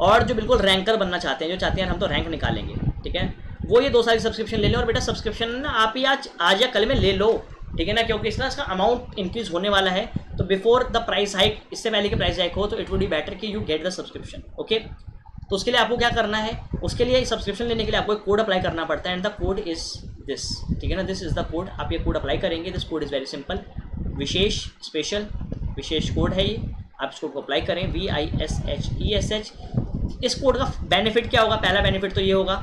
और जो बिल्कुल रैंकर बनना चाहते हैं, जो चाहते हैं हम तो रैंक निकालेंगे, ठीक है? वो ये दो साल की सब्सक्रिप्शन ले लें और बेटा सब्सक्रिप्शन आप ही आज आज या कल में ले लो। ठीक है ना? क्योंकि इसका इसका अमाउंट इंक्रीज होने वाला है तो बिफोर द प्राइस हाइक इससे पहले की प्राइस हाइक हो तो इट वुड बी बेटर कि you get the subscription okay तो उसके लिए आपको क्या करना है? उसके लिए सब्सक्रिप्शन लेने के लिए आपको एक कोड अप्लाई करना पड़ता है and the code is this ठीक है ना? दिस इज़ द कोड आप ये कोड अप्लाई करेंगे this code is very simple wishes special wishes code है ये, आप इस कोड को अप्लाई करें V I S H E S H इस कोड का बेनिफिट क्या होगा? पहला बेनिफिट तो ये होगा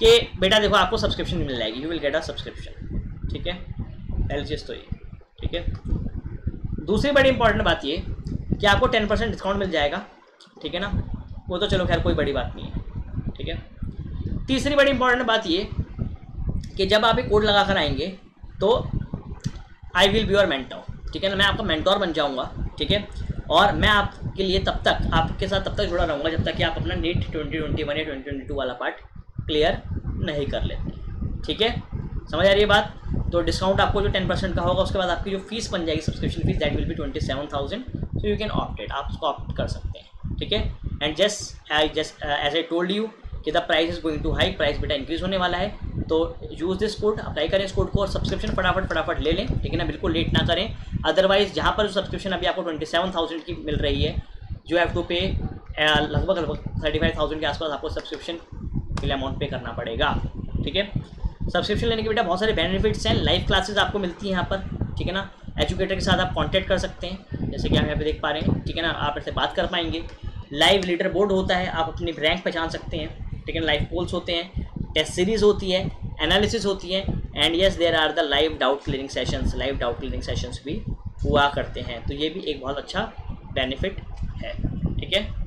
कि बेटा देखो, आपको सब्सक्रिप्शन मिल जाएगी you will get a subscription ठीक है? चीज़ तो ये, ठीक है? दूसरी बड़ी इंपॉर्टेंट बात ये, कि आपको टेन परसेंट डिस्काउंट मिल जाएगा, ठीक है ना? वो तो चलो खैर, कोई बड़ी बात नहीं है, ठीक है? तीसरी बड़ी इंपॉर्टेंट बात ये, कि जब आप एक कोड लगा कर आएँगे तो I will be your mentor ठीक है ना? मैं आपका मैंटोर बन जाऊँगा, ठीक है? और मैं आपके लिए तब तक, आपके साथ तब तक जुड़ा रहूँगा, जब तक कि आप अपना नीट ट्वेंटी ट्वेंटी वन या ट्वेंटी ट्वेंटी टू वाला पार्ट क्लियर नहीं कर लेते, ठीक है? समझ आ रही है बात? तो डिस्काउंट आपको जो टेन परसेंट का होगा, उसके बाद आपकी जो फ़ीस बन जाएगी subscription fees that will be twenty seven thousand so you can opted आप उसको ऑप्ट कर सकते हैं, ठीक है? And just I just as I told you कि the price is going to high price बेटा इंक्रीज होने वाला है तो यूज़ दिस कोड अप्लाई करें इस कोड को और सब्सक्रिप्शन फटाफट फटाफट ले लें, ठीक है ना? बिल्कुल लेट ना करें। अदरवाइज़ जहाँ पर सब्सक्रिप्शन अभी आपको ट्वेंटी सेवन थाउज़ेंड की मिल रही है जो हैव टू पे लगभग लगभग थर्टी फाइव थाउज़ेंड के आसपास आपको सब्सक्रिप्शन के लिए अमाउंट पे करना पड़ेगा, ठीक है? सब्सक्रिप्शन लेने के बेटा बहुत सारे बेनिफिट्स हैं। लाइव क्लासेस आपको मिलती हैं यहाँ पर, ठीक है ना? एजुकेटर के साथ आप कांटेक्ट कर सकते हैं, जैसे कि हम यहाँ पे देख पा रहे हैं, ठीक है ना? आप इससे बात कर पाएँगे। लाइव लीडर बोर्ड होता है, आप अपनी रैंक पहचान सकते हैं, ठीक है लाइव पोल्स होते हैं टेस्ट सीरीज़ होती है एनालिसिस होती है and yes there are the live doubt clearing sessions live doubt clearing sessions भी हुआ करते हैं। तो ये भी एक बहुत अच्छा बेनिफिट है, ठीक है?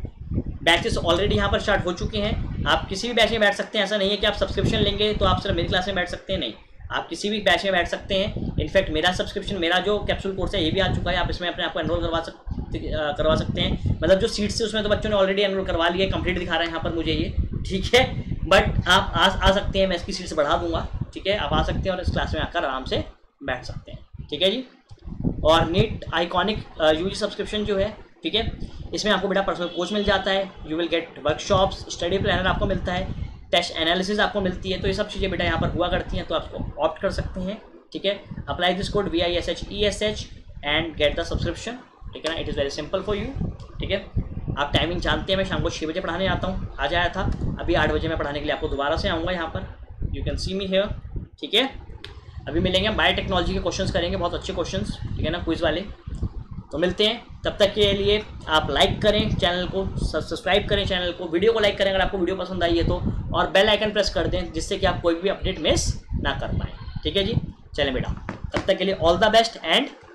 बैचेस ऑलरेडी यहाँ पर स्टार्ट हो चुके हैं। आप किसी भी बैच में बैठ सकते हैं, ऐसा नहीं है कि आप सब्सक्रिप्शन लेंगे तो आप सिर्फ़ मेरी क्लास में बैठ सकते हैं, नहीं। आप किसी भी बैच में बैठ सकते हैं। इनफैक्ट मेरा सब्सक्रिप्शन मेरा जो कैप्सूल कोर्स है, ये भी आ चुका है। आप इसमें अपने आपको एनरोल करवा सकते करवा सकते हैं। मतलब जो सीट्स है उसमें तो बच्चों ने ऑलरेडी एनरोल करवा लिया कंप्लीट दिखा रहा है यहाँ पर मुझे ये। ठीक है? बट आप आ आ सकते हैं, मैं इसकी सीट्स बढ़ा दूँगा। ठीक है? आप आ सकते हैं और इस क्लास में आकर आराम से बैठ सकते हैं। ठीक है जी? और नीट आइकॉनिक यू सब्सक्रिप्शन जो है ठीक है? इसमें आपको बेटा पर्सनल कोच मिल जाता है you will get workshops study planner आपको मिलता है टेस्ट एनालिसिस आपको मिलती है तो ये सब चीज़ें बेटा यहाँ पर हुआ करती हैं तो आपको ऑप्ट कर सकते हैं, ठीक है? Apply this code V I S H E S H and get the subscription ठीक है ना? It is very simple for you ठीक है? आप टाइमिंग जानते हैं, मैं शाम को छः बजे पढ़ाने आता हूँ, आज आया था, अभी आठ बजे मैं पढ़ाने के लिए आपको दोबारा से आऊँगा यहाँ पर you can see me here ठीक है? अभी मिलेंगे बायोटेक्नोलॉजी के क्वेश्चंस करेंगे, बहुत अच्छे क्वेश्चंस ठीक है ना क्विज वाले। तो मिलते हैं। तब तक के लिए आप लाइक करें चैनल को सब्सक्राइब करें चैनल को वीडियो को लाइक करें अगर आपको वीडियो पसंद आई है तो और बेल आइकन प्रेस कर दें जिससे कि आप कोई भी अपडेट मिस ना कर पाएँ। ठीक है जी? चलें बेटा। तब तक के लिए ऑल द बेस्ट एंड